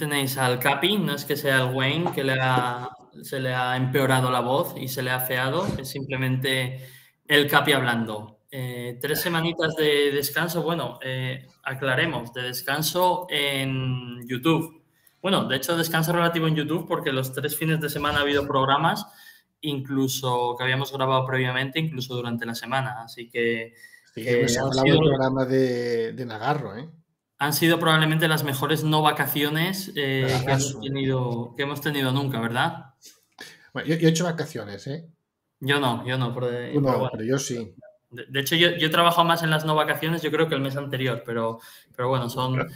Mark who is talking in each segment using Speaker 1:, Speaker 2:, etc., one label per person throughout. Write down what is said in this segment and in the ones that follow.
Speaker 1: Tenéis al Capi, no es que sea el Wayne que le se le ha empeorado la voz y se le ha afeado, es simplemente el Capi hablando. Eh, tres semanitas de descanso, bueno, eh, aclaremos, de descanso en YouTube. Bueno, de hecho, descanso relativo en YouTube porque los tres fines de semana ha habido programas, incluso que habíamos grabado previamente, incluso durante la semana. Así que.
Speaker 2: Sí, eh, ha programa de, de Nagarro, ¿eh?
Speaker 1: Han sido probablemente las mejores no vacaciones eh, que, hemos tenido, que hemos tenido nunca, ¿verdad?
Speaker 2: Bueno, yo, he hecho vacaciones, ¿eh?
Speaker 1: Yo no, yo no.
Speaker 2: Pero, no, pero yo sí.
Speaker 1: De, hecho, yo, he trabajado más en las no vacaciones, yo creo que el mes anterior, pero, pero bueno, son,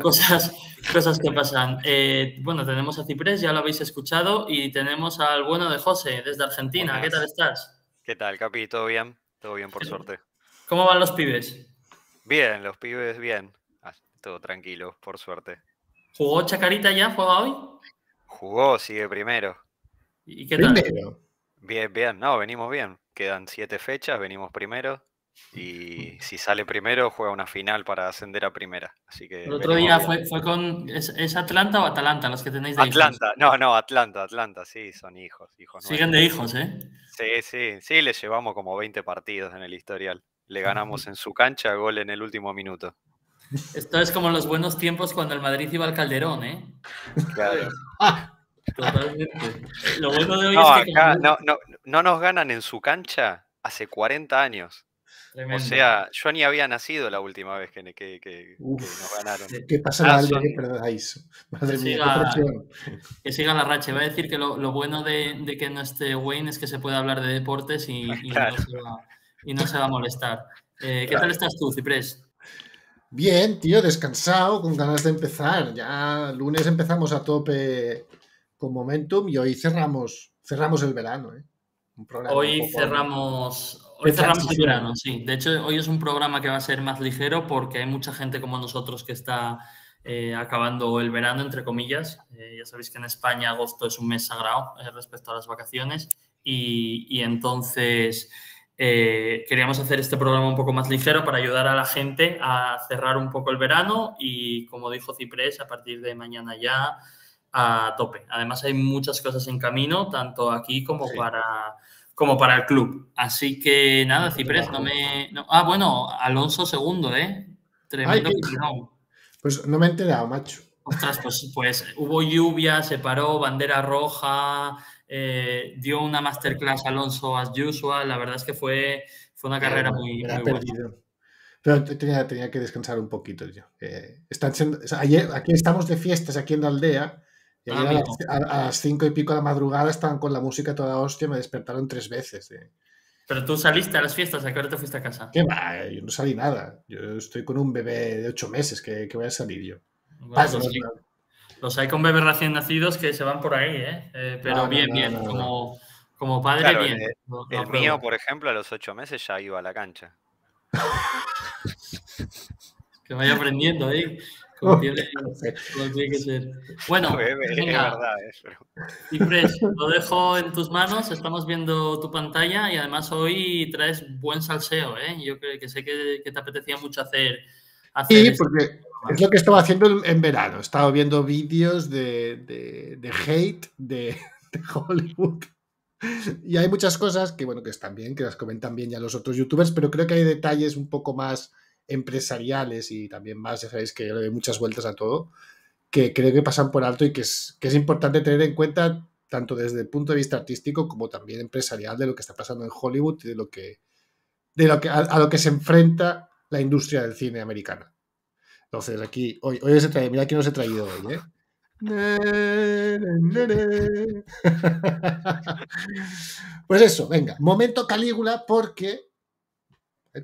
Speaker 1: cosas, cosas que pasan. Eh, bueno, tenemos a Ciprés, ya lo habéis escuchado, y tenemos al bueno de José, desde Argentina. ¿Qué tal estás?
Speaker 3: ¿Qué tal, Capi? ¿Todo bien? Todo bien, por suerte.
Speaker 1: ¿Cómo van los pibes?
Speaker 3: Bien, los pibes bien. Ah, todo tranquilo, por suerte.
Speaker 1: ¿Jugó Chacarita ya? ¿Juega hoy?
Speaker 3: Jugó, sigue primero.
Speaker 1: ¿Y qué tal?
Speaker 3: Bien, bien. No, venimos bien quedan siete fechas, venimos primero. Y si sale primero, juega una final para ascender a primera. Así que
Speaker 1: el otro día fue, con. ¿es, Atlanta o Atalanta los que tenéis de
Speaker 3: Atlanta, no, no, Atlanta, Atlanta, sí, son hijos. hijos
Speaker 1: Siguen de hijos, ¿eh?
Speaker 3: Sí, sí, sí, les llevamos como 20 partidos en el historial. Le ganamos en su cancha, gol en el último minuto.
Speaker 1: Esto es como los buenos tiempos cuando el Madrid iba al Calderón, ¿eh?
Speaker 3: Claro.
Speaker 1: Totalmente. Lo bueno de hoy
Speaker 3: no,
Speaker 1: es que.
Speaker 3: no, no, no nos ganan en su cancha hace 40 años. O sea, yo ni había nacido la última vez que, que, nos ganaron.
Speaker 2: ¿Qué pasa ah? Madre
Speaker 1: que,
Speaker 2: mía,
Speaker 1: siga, que siga la racha. Voy a decir que lo, bueno de, que no esté Wayne es que se puede hablar de deportes y, y, no, se va, a molestar. Eh, ¿Qué tal estás tú, Ciprés?
Speaker 2: Bien, tío, descansado, con ganas de empezar. Ya lunes empezamos a tope con Momentum y hoy cerramos, cerramos el verano. ¿eh?
Speaker 1: hoy cerramos, hoy cerramos el verano, sí. De hecho, hoy es un programa que va a ser más ligero porque hay mucha gente como nosotros que está eh, acabando el verano, entre comillas. Eh, ya sabéis que en España agosto es un mes sagrado respecto a las vacaciones y, y entonces... queríamos hacer este programa un poco más ligero para ayudar a la gente a cerrar un poco el verano y, como dijo Ciprés, a partir de mañana ya a tope. Además hay muchas cosas en camino, tanto aquí como, para, como para el club. Así que nada, Ciprés, no me... ah, bueno, Alonso segundo, ¿eh? Tremendo
Speaker 2: Pues no me he enterado, macho.
Speaker 1: Ostras, pues, pues hubo lluvia, se paró, bandera roja, eh, dio una masterclass Alonso as usual. La verdad es que fue, fue una carrera muy,
Speaker 2: perdido. Pero tenía, tenía, que descansar un poquito yo. están ayer, aquí estamos de fiestas aquí en la aldea Ah, a, las cinco y pico de la madrugada estaban con la música toda hostia, me despertaron tres veces.
Speaker 1: Pero tú saliste a las fiestas, ¿a qué hora te fuiste a casa?
Speaker 2: ¿Qué va? Yo no salí nada. Yo estoy con un bebé de ocho meses, que, voy a salir yo.
Speaker 1: Pues los hay con bebés recién nacidos que se van por ahí, ¿eh? eh pero bien, bien. Como, como padre, bien.
Speaker 3: El, mío, por ejemplo, a los ocho meses ya iba a la cancha.
Speaker 1: que vaya aprendiendo, ¿eh? Como tiene, que ser. Bueno, venga. lo dejo en tus manos. Estamos viendo tu pantalla y además hoy traes buen salseo. ¿eh? Yo creo que sé que, te apetecía mucho hacer.
Speaker 2: sí, este porque es lo que estaba haciendo en verano. He estado viendo vídeos de, de, hate de, de Hollywood. Y hay muchas cosas que, bueno, que están bien, que las comentan bien ya los otros youtubers, pero creo que hay detalles un poco más empresariales y también más, ya sabéis que yo le doy muchas vueltas a todo, que creo que pasan por alto y que es, que es importante tener en cuenta tanto desde el punto de vista artístico como también empresarial de lo que está pasando en Hollywood y de lo que, de lo que a, lo que se enfrenta la industria del cine americana. Entonces, aquí, hoy, hoy se trae, mira quién nos he traído hoy, ¿eh? Pues eso, venga, momento Calígula porque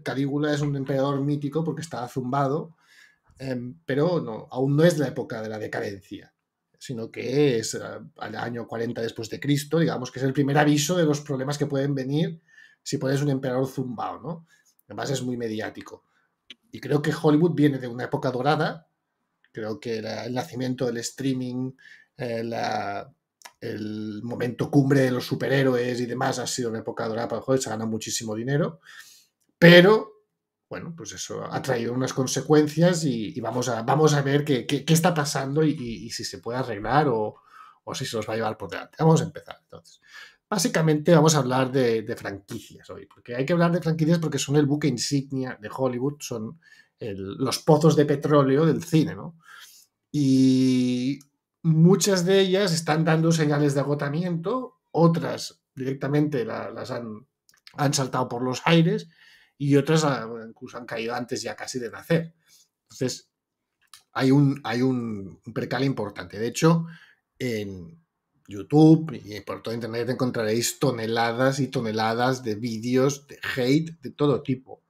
Speaker 2: Calígula es un emperador mítico porque está zumbado, em, pero no, aún no es la época de la decadencia, sino que es eh, al año 40 después de Cristo, digamos que es el primer aviso de los problemas que pueden venir si pones un emperador zumbado, ¿no? Además es muy mediático. Y creo que Hollywood viene de una época dorada, creo que el nacimiento del streaming, eh, el momento cumbre de los superhéroes y demás ha sido una época dorada para Hollywood, se gana muchísimo dinero. Pero, bueno, pues eso ha traído unas consecuencias y, vamos, a, vamos a ver qué, está pasando y, si se puede arreglar o, si se los va a llevar por delante. Vamos a empezar entonces. Básicamente vamos a hablar de, franquicias hoy, porque hay que hablar de franquicias porque son el buque insignia de Hollywood, son los pozos de petróleo del cine, ¿no? Y muchas de ellas están dando señales de agotamiento, otras directamente las han, han saltado por los aires y otras ah, incluso han caído antes ya casi de nacer. Entonces, hay un, hay un, percal importante. De hecho, en, YouTube y por todo Internet encontraréis toneladas y toneladas de vídeos de hate de todo tipo.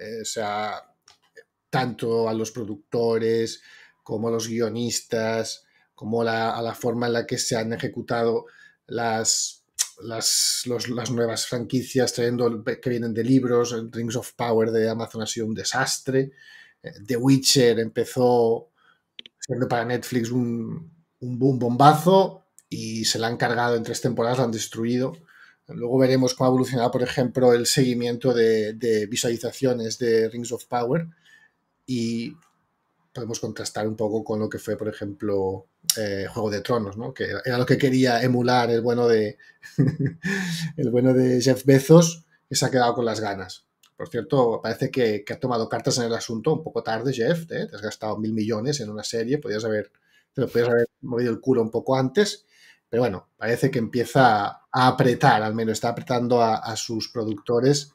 Speaker 2: Eh, o sea, tanto a los productores como a los guionistas, como a la forma en la que se han ejecutado las, las, nuevas franquicias trayendo, que vienen de libros. Rings of Power de Amazon ha sido un desastre. Eh, The Witcher empezó siendo para Netflix un, un boom bombazo y se la han cargado en tres temporadas, la han destruido. Luego veremos cómo ha evolucionado, por ejemplo, el seguimiento de, visualizaciones de Rings of Power y podemos contrastar un poco con lo que fue, por ejemplo, eh, Juego de Tronos, ¿no? que era lo que quería emular el bueno de el bueno de Jeff Bezos, que se ha quedado con las ganas. Por cierto, parece que, ha tomado cartas en el asunto un poco tarde, Jeff. ¿eh? Te has gastado mil millones en una serie, podrías haber, te lo podrías haber movido el culo un poco antes. Pero bueno, parece que empieza a apretar, al menos está apretando a, sus productores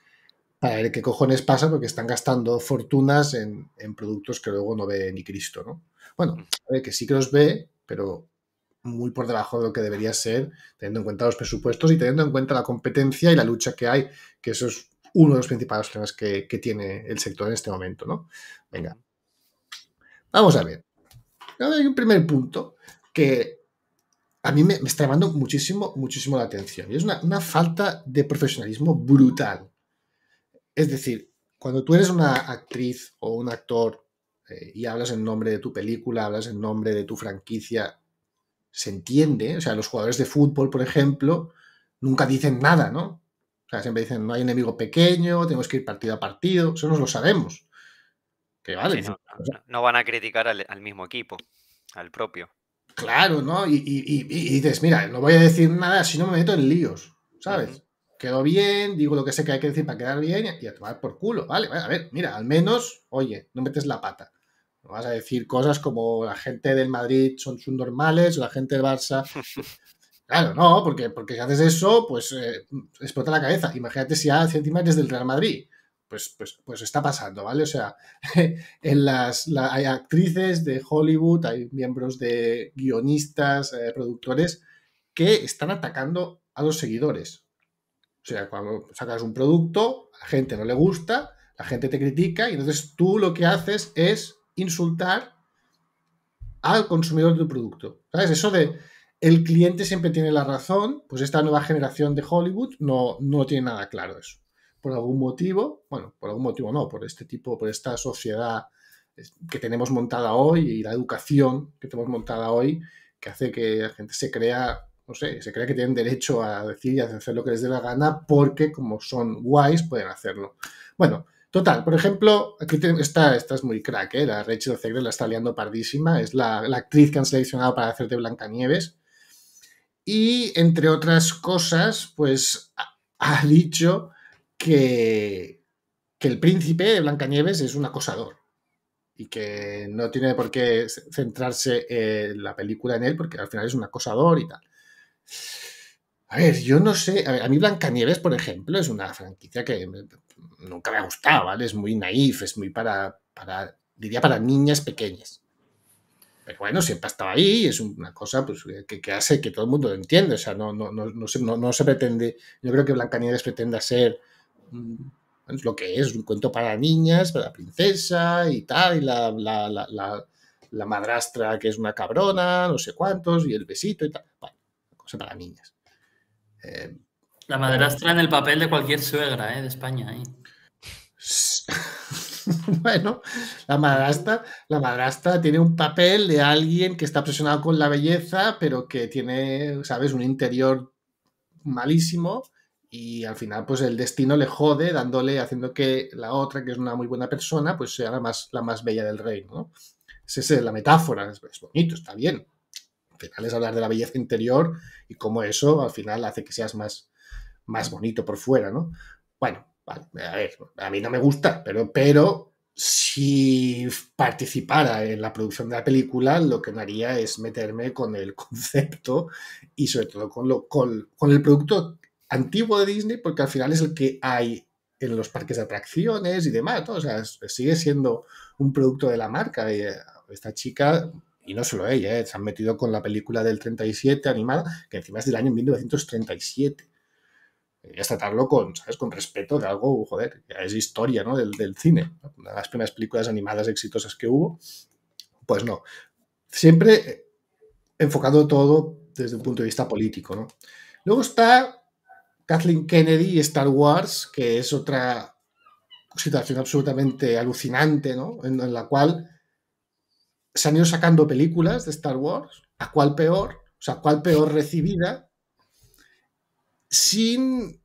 Speaker 2: para ver qué cojones pasa, porque están gastando fortunas en, productos que luego no ve ni Cristo, ¿no? Bueno, mm. que sí que los ve, pero muy por debajo de lo que debería ser, teniendo en cuenta los presupuestos y teniendo en cuenta la competencia y la lucha que hay, que eso es uno de los principales temas que, que tiene el sector en este momento, ¿no? Venga. Vamos a ver. Hay un primer punto que a mí me, está llamando muchísimo, muchísimo la atención. Y es una, falta de profesionalismo brutal. Es decir, cuando tú eres una actriz o un actor eh, y hablas en nombre de tu película, hablas en nombre de tu franquicia, se entiende. O sea, los jugadores de fútbol, por ejemplo, nunca dicen nada, ¿no? O sea, siempre dicen, no hay enemigo pequeño, tenemos que ir partido a partido. Eso nos lo sabemos.
Speaker 3: Que vale. no, van a criticar al mismo equipo, al propio.
Speaker 2: Claro, ¿no? Y, dices, mira, no voy a decir nada si no me meto en líos, ¿sabes? Quedo bien, digo lo que sé que hay que decir para quedar bien y a tomar por culo, ¿vale? A ver, mira, al menos, oye, no metes la pata. No vas a decir cosas como la gente del Madrid son subnormales o la gente del Barça. Claro, no, porque, porque si haces eso, pues eh, explota la cabeza. Imagínate si haces encima eres del Real Madrid pues, pues, pues está pasando, ¿vale? O sea, en las hay actrices de Hollywood, hay miembros de guionistas, eh, productores que están atacando a los seguidores. O sea, cuando sacas un producto, a la gente no le gusta, la gente te critica y entonces tú lo que haces es insultar al consumidor del producto. ¿Sabes? Eso de el cliente siempre tiene la razón, pues esta nueva generación de Hollywood no, no tiene nada claro eso por algún motivo, bueno, por algún motivo no, por este tipo, por esta sociedad que tenemos montada hoy y la educación que tenemos montada hoy, que hace que la gente se crea, no sé, se crea que tienen derecho a decir y a hacer lo que les dé la gana porque como son guays pueden hacerlo. Bueno, total, por ejemplo, aquí está, esta es muy crack, ¿eh? la Rachel Zegler la está liando pardísima, es la, actriz que han seleccionado para hacer de Blancanieves. Y entre otras cosas, pues ha dicho que, el príncipe de Blancanieves es un acosador y que no tiene por qué centrarse en la película en él porque al final es un acosador y tal. A ver, yo no sé, a, mí Blancanieves, por ejemplo, es una franquicia que nunca me ha gustado, ¿vale? Es muy naif, es muy para, para diría para niñas pequeñas. Pero bueno, siempre ha estado ahí es una cosa pues, que, hace que todo el mundo lo entiende. O sea, no, no, no, no, se, no, se pretende, yo creo que Blancanieves pretenda ser es lo que es, un cuento para niñas, para la princesa y tal, y la, la, madrastra que es una cabrona, no sé cuántos, y el besito y tal. Bueno, cosa para niñas.
Speaker 1: Eh, la madrastra en el papel de cualquier suegra ¿eh? de España. ¿eh?
Speaker 2: bueno, la madrastra, la madrastra tiene un papel de alguien que está obsesionado con la belleza, pero que tiene, ¿sabes?, un interior malísimo y al final pues el destino le jode dándole, haciendo que la otra, que es una muy buena persona, pues sea la más, la más bella del reino. ¿no? Esa es la metáfora, es, bonito, está bien. Al final es hablar de la belleza interior y cómo eso al final hace que seas más, más bonito por fuera, ¿no? Bueno, vale, a ver, a mí no me gusta, pero, pero si participara en la producción de la película, lo que haría es meterme con el concepto y sobre todo con, lo, con, con el producto antiguo de Disney porque al final es el que hay en los parques de atracciones y demás. O sea, sigue siendo un producto de la marca. De esta chica y no solo ella, ¿eh? se han metido con la película del 37 animada, que encima es del año 1937. Y es tratarlo con, ¿sabes? con respeto de algo, joder, es historia ¿no? del, del cine. Una de las primeras películas animadas exitosas que hubo. Pues no. Siempre enfocado todo desde un punto de vista político. ¿no? Luego está Kathleen Kennedy y Star Wars, que es otra situación absolutamente alucinante, ¿no? En, la cual se han ido sacando películas de Star Wars, a cuál peor, o sea, cuál peor recibida, sin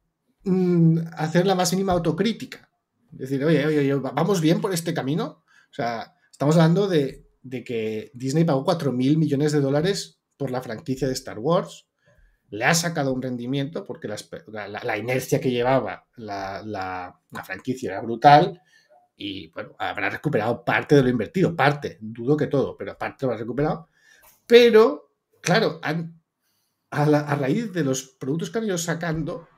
Speaker 2: mm, hacer la más mínima autocrítica. Decir, oye, oye, oye, vamos bien por este camino. O sea, estamos hablando de, de que Disney pagó 4 mil millones de dólares por la franquicia de Star Wars. Le ha sacado un rendimiento porque la, inercia que llevaba la, franquicia era brutal y bueno, habrá recuperado parte de lo invertido, parte, dudo que todo, pero parte lo ha recuperado. Pero, claro, a, raíz de los productos que han ido sacando,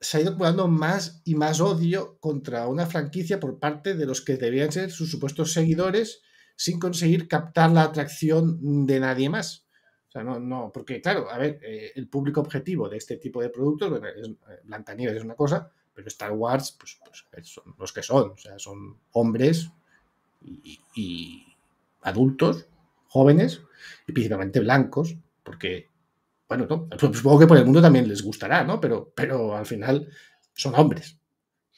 Speaker 2: se ha ido acumulando más y más odio contra una franquicia por parte de los que debían ser sus supuestos seguidores sin conseguir captar la atracción de nadie más. O sea, no, no, porque claro, a ver, eh, el público objetivo de este tipo de productos, bueno, es, eh, Blancanieves es una cosa, pero Star Wars, pues, pues, son los que son, o sea, son hombres y, adultos, jóvenes y principalmente blancos, porque, bueno, no, supongo que por el mundo también les gustará, ¿no? Pero, pero al final son hombres.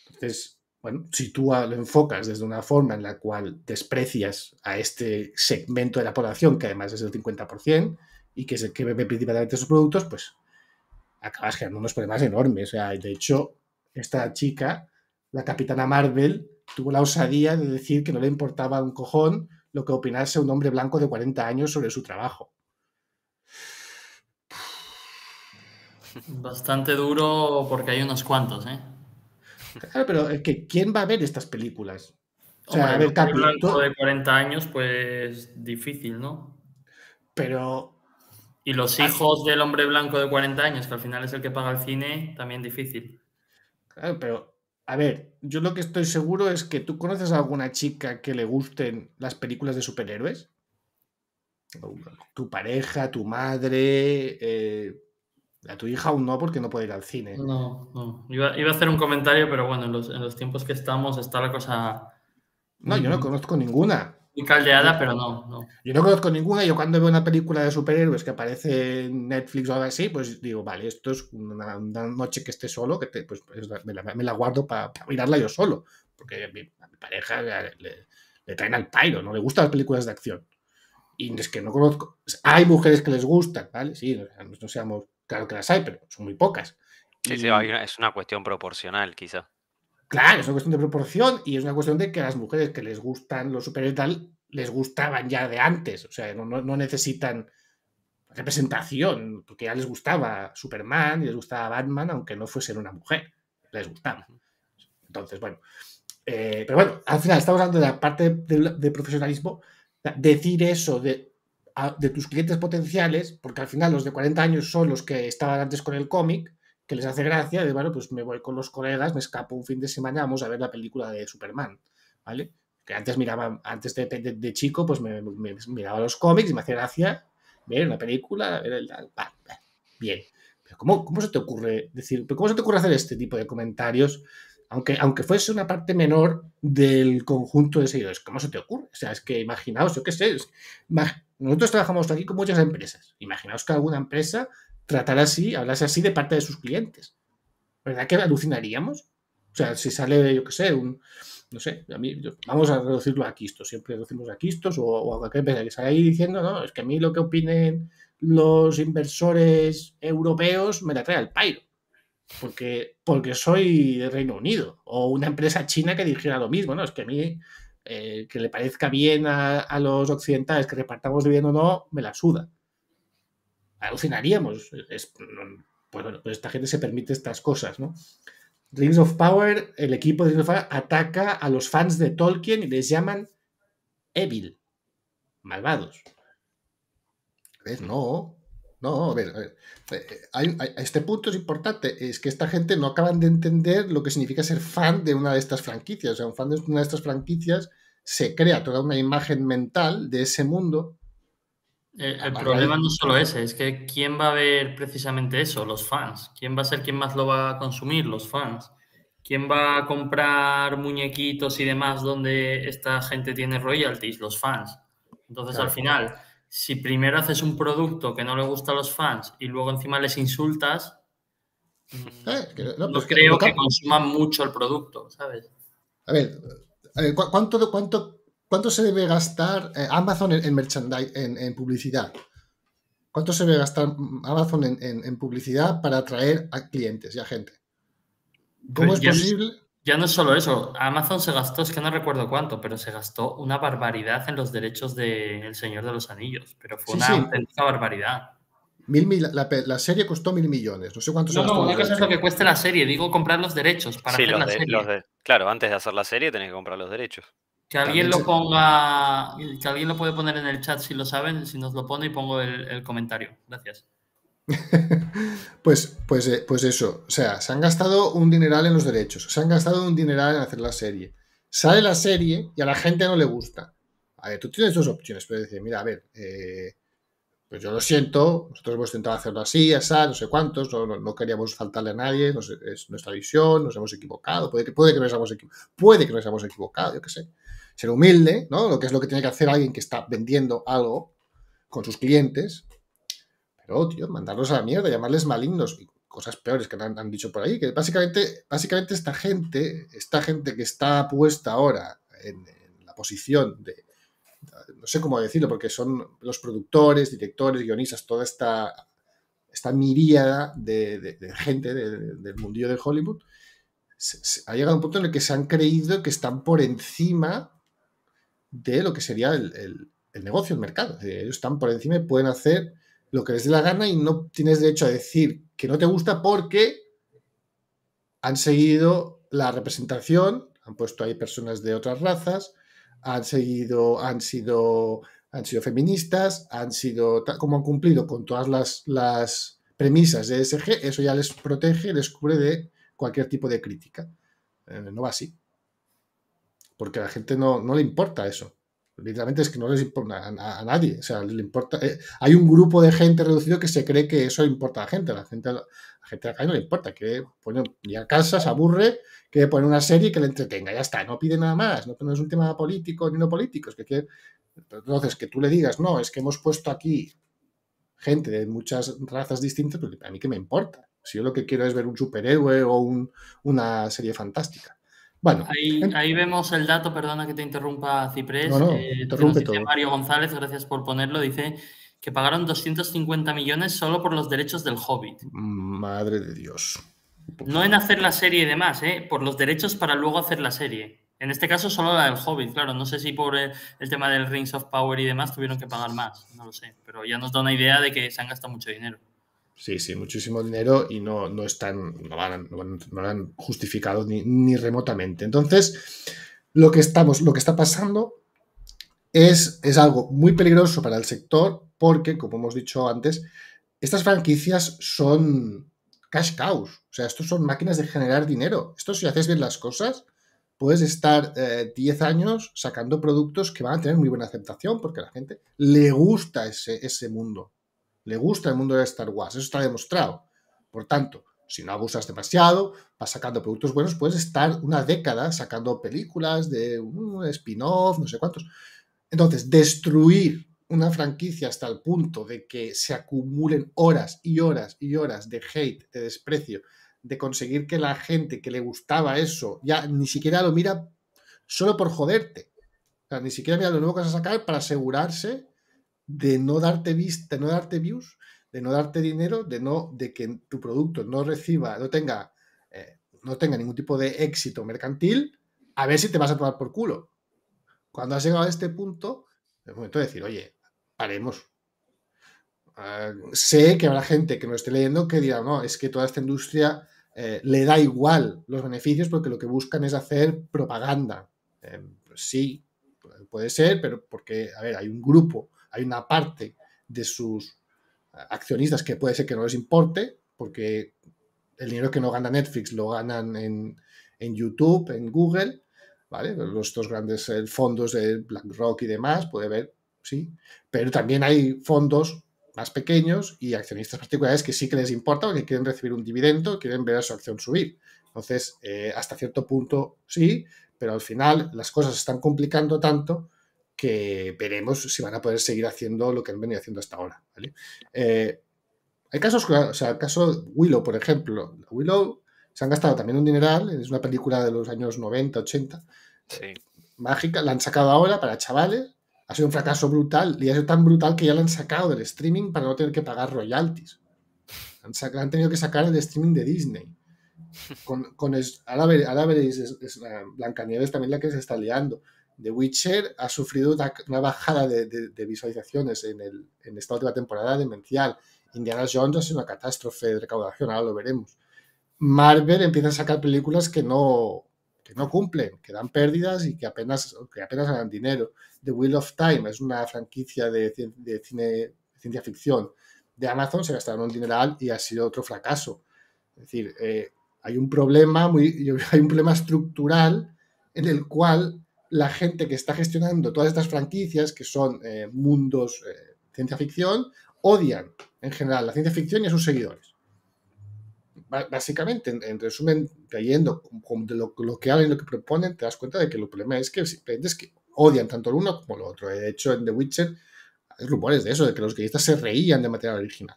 Speaker 2: Entonces, bueno, si tú lo enfocas desde una forma en la cual desprecias a este segmento de la población, que además es el 50%, y que es el que bebe principalmente esos productos, pues acabas generando unos problemas enormes. O sea, de hecho, esta chica, la capitana Marvel, tuvo la osadía de decir que no le importaba un cojón lo que opinase un hombre blanco de 40 años sobre su trabajo.
Speaker 1: Bastante duro porque hay unos cuantos, ¿eh?
Speaker 2: Claro, pero es que ¿quién va a ver estas películas?
Speaker 1: O sea, Hombre, a ver, Capi, blanco de 40 años, pues difícil, ¿no?
Speaker 2: Pero.
Speaker 1: Y los hijos del hombre blanco de 40 años, que al final es el que paga el cine, también difícil.
Speaker 2: Claro, pero. A ver, yo lo que estoy seguro es que tú conoces a alguna chica que le gusten las películas de superhéroes. Tu pareja, tu madre, eh, a tu hija aún no, porque no puede ir al cine.
Speaker 1: No, no. Iba, iba a hacer un comentario, pero bueno, en los, en los, tiempos que estamos está la cosa.
Speaker 2: No, yo no conozco ninguna.
Speaker 1: Caldeada, pero no, no.
Speaker 2: Yo no conozco ninguna. Yo cuando veo una película de superhéroes que aparece en Netflix o algo así, pues digo, vale, esto es una, una noche que esté solo, que te, pues, me, la, me, la, guardo para pa mirarla yo solo. Porque a mi, a mi pareja le, le, le, traen al pairo, no le gustan las películas de acción. Y es que no conozco. Hay mujeres que les gustan, ¿vale? Sí, no, no seamos Claro que las hay, pero son muy pocas.
Speaker 3: Sí, sí, una, es una cuestión proporcional, quizá.
Speaker 2: Claro, es una cuestión de proporción y es una cuestión de que a las mujeres que les gustan los superhéroes tal, les gustaban ya de antes. O sea, no, necesitan representación, porque ya les gustaba Superman y les gustaba Batman, aunque no fuesen una mujer. Les gustaba. Entonces, bueno. Eh, pero bueno, al final estamos hablando de la parte de, de profesionalismo. Decir eso de de tus clientes potenciales, porque al final los de 40 años son los que estaban antes con el cómic, que les hace gracia, de bueno, pues me voy con los colegas, me escapo un fin de semana, vamos a ver la película de Superman, ¿vale? Que antes miraba, antes de, chico, pues me, miraba los cómics y me hacía gracia ver una película, ver el, vale, bien. Pero ¿cómo, ¿cómo se te ocurre decir, cómo se te ocurre hacer este tipo de comentarios? Aunque, aunque fuese una parte menor del conjunto de seguidores, ¿cómo se te ocurre? O sea, es que imaginaos, yo qué sé, es, nosotros trabajamos aquí con muchas empresas. Imaginaos que alguna empresa tratara así, hablase así de parte de sus clientes. ¿Verdad que alucinaríamos? O sea, si sale, yo qué sé, un, no sé, a mí, vamos a reducirlo a quistos, siempre reducimos a quistos o, o, a cualquier empresa que sale ahí diciendo, no, es que a mí lo que opinen los inversores europeos me la trae al pairo, porque, porque soy de Reino Unido, o una empresa china que dijera lo mismo, no, es que a mí eh, que le parezca bien a, a, los occidentales que repartamos bien o no, me la suda. Alucinaríamos. Es, pues bueno, pues esta gente se permite estas cosas, ¿no? Rings of Power, el equipo de Rings of Power ataca a los fans de Tolkien y les llaman evil, malvados. ¿Ves? No, no, a ver, a ver. Hay, este punto es importante, es que esta gente no acaban de entender lo que significa ser fan de una de estas franquicias. O sea, un fan de una de estas franquicias se crea toda una imagen mental de ese mundo
Speaker 1: El, problema no es solo ese, es que ¿quién va a ver precisamente eso? Los fans. ¿Quién va a ser quien más lo va a consumir? Los fans. ¿Quién va a comprar muñequitos y demás donde esta gente tiene royalties? Los fans. Entonces, al final, si primero haces un producto que no le gusta a los fans y luego encima les insultas, eh, no, pues creo que, consuman mucho el producto, ¿sabes?
Speaker 2: A ver, ¿cuánto, cuánto, cuánto se debe gastar eh, Amazon en, merchandise, en, publicidad? ¿Cuánto se debe gastar Amazon en, publicidad para atraer a clientes y a gente? ¿Cómo
Speaker 1: pues es posible? ya no es solo eso. Amazon se gastó, es que no recuerdo cuánto, pero se gastó una barbaridad en los derechos del Señor de los Anillos. Pero fue una auténtica barbaridad
Speaker 2: la, serie costó mil millones. No sé cuántos
Speaker 1: No, no, una cosa es lo que cueste la serie. Digo, comprar los derechos para hacer la serie.
Speaker 3: claro, antes de hacer la serie tenés que comprar los derechos.
Speaker 1: Que alguien lo ponga, que alguien lo puede poner en el chat si lo saben, si nos lo pone y pongo el, comentario. Gracias.
Speaker 2: pues, pues, eh, pues eso, o sea, se han gastado un dineral en los derechos, se han gastado un dineral en hacer la serie. Sale la serie y a la gente no le gusta. A ver, tú tienes dos opciones, puedes decir, mira, a ver, eh, pues yo lo siento, nosotros hemos intentado hacerlo así, así, no sé cuántos, no, queríamos faltarle a nadie, es nuestra visión, nos hemos equivocado, puede que, puede que nos hayamos equivocado, puede que nos hayamos equivocado, yo qué sé. Ser humilde, ¿no? Lo que es lo que tiene que hacer alguien que está vendiendo algo con sus clientes. Pero, tío, mandarlos a la mierda, llamarles malignos y cosas peores que han, han dicho por ahí, que básicamente, básicamente esta gente, esta gente que está puesta ahora en la posición de no sé cómo decirlo, porque son los productores, directores, guionistas, toda esta, esta miríada de, gente del mundillo de Hollywood, ha llegado a un punto en el que se han creído que están por encima de lo que sería el, negocio, el mercado. Ellos están por encima y pueden hacer lo que les dé la gana y no tienes derecho a decir que no te gusta porque han seguido la representación, han puesto ahí personas de otras razas, han seguido, han sido, han sido feministas, han sido, como han cumplido con todas las, las premisas de ESG, eso ya les protege, les cubre de cualquier tipo de crítica. Eh, no va así. Porque a la gente no, no le importa eso. Literalmente es que no les importa a, nadie. O sea, le importa. Eh, hay un grupo de gente reducido que se cree que eso importa a la gente. A la gente, la gente de acá no le importa. Que pone y a casa, se aburre, que pone una serie que le entretenga. Ya está, no pide nada más. No, es un tema político ni no político. Es que, entonces, que tú le digas, no, es que hemos puesto aquí gente de muchas razas distintas, pues a mí que me importa. Si yo lo que quiero es ver un superhéroe o una serie fantástica. Bueno,
Speaker 1: ahí, vemos el dato, perdona que te interrumpa Ciprés.
Speaker 2: No, eh, interrumpe todo.
Speaker 1: Mario González, gracias por ponerlo, dice que pagaron 250 millones solo por los derechos del Hobbit.
Speaker 2: Madre de Dios.
Speaker 1: No en hacer la serie y demás, ¿eh? por los derechos para luego hacer la serie. En este caso solo la del Hobbit, claro. No sé si por el, el, tema del Rings of Power y demás tuvieron que pagar más, no lo sé. Pero ya nos da una idea de que se han gastado mucho dinero.
Speaker 2: Sí, sí, muchísimo dinero y no, no están, no, van, no, lo han justificado ni, remotamente. Entonces, lo que, estamos, lo que está pasando es, es algo muy peligroso para el sector porque, como hemos dicho antes, estas franquicias son cash cows. O sea, estos son máquinas de generar dinero. Esto si haces bien las cosas, puedes estar 10 eh, años sacando productos que van a tener muy buena aceptación porque a la gente le gusta ese, ese mundo le gusta el mundo de Star Wars, eso está demostrado. Por tanto, si no abusas demasiado, vas sacando productos buenos, puedes estar una década sacando películas de un spin-off, no sé cuántos. Entonces, destruir una franquicia hasta el punto de que se acumulen horas y horas y horas de hate, de desprecio, de conseguir que la gente que le gustaba eso ya ni siquiera lo mira solo por joderte. O sea, ni siquiera mira lo nuevo que vas a sacar para asegurarse de no darte vista, de no darte views, de no darte dinero, de no, de que tu producto no reciba, no tenga, eh, no tenga ningún tipo de éxito mercantil, a ver si te vas a tomar por culo. Cuando has llegado a este punto, es momento de decir, oye, paremos. Ah, sé que habrá gente que no esté leyendo que dirá, no, es que toda esta industria eh, le da igual los beneficios porque lo que buscan es hacer propaganda. Eh, pues sí, puede ser, pero porque, a ver, hay un grupo hay una parte de sus accionistas que puede ser que no les importe, porque el dinero que no gana Netflix lo ganan en, YouTube, en Google, ¿vale? Los dos grandes eh, fondos de BlackRock y demás, puede haber sí, pero también hay fondos más pequeños y accionistas particulares que sí que les importa porque quieren recibir un dividendo, quieren ver a su acción subir. Entonces, eh, hasta cierto punto sí, pero al final las cosas se están complicando tanto que veremos si van a poder seguir haciendo lo que han venido haciendo hasta ahora. Eh, hay casos, o sea, el caso Willow, por ejemplo. Willow se han gastado también un dineral, es una película de los años 90, 80, mágica, la han sacado ahora para chavales, ha sido un fracaso brutal y ha sido tan brutal que ya la han sacado del streaming para no tener que pagar royalties. Han, han tenido que sacar el streaming de Disney. Con, con ahora, veréis, es, Blancanieves también la que se está liando. The Witcher ha sufrido una, bajada de, visualizaciones en, esta última temporada demencial. Indiana Jones ha sido una catástrofe de recaudación, ahora lo veremos. Marvel empieza a sacar películas que no, cumplen, que dan pérdidas y que apenas, ganan dinero. The Wheel of Time es una franquicia de, de cine de ciencia ficción de Amazon, se gastaron un dineral y ha sido otro fracaso. Es decir, eh, hay un problema muy, hay un problema estructural en el cual la gente que está gestionando todas estas franquicias, que son eh, mundos eh, ciencia ficción, odian en general la ciencia ficción y a sus seguidores. básicamente, en, resumen, cayendo de lo, que hablan y lo que proponen, te das cuenta de que el problema es que es que odian tanto el uno como el otro. De hecho, en The Witcher hay rumores de eso, de que los guionistas se reían de material original.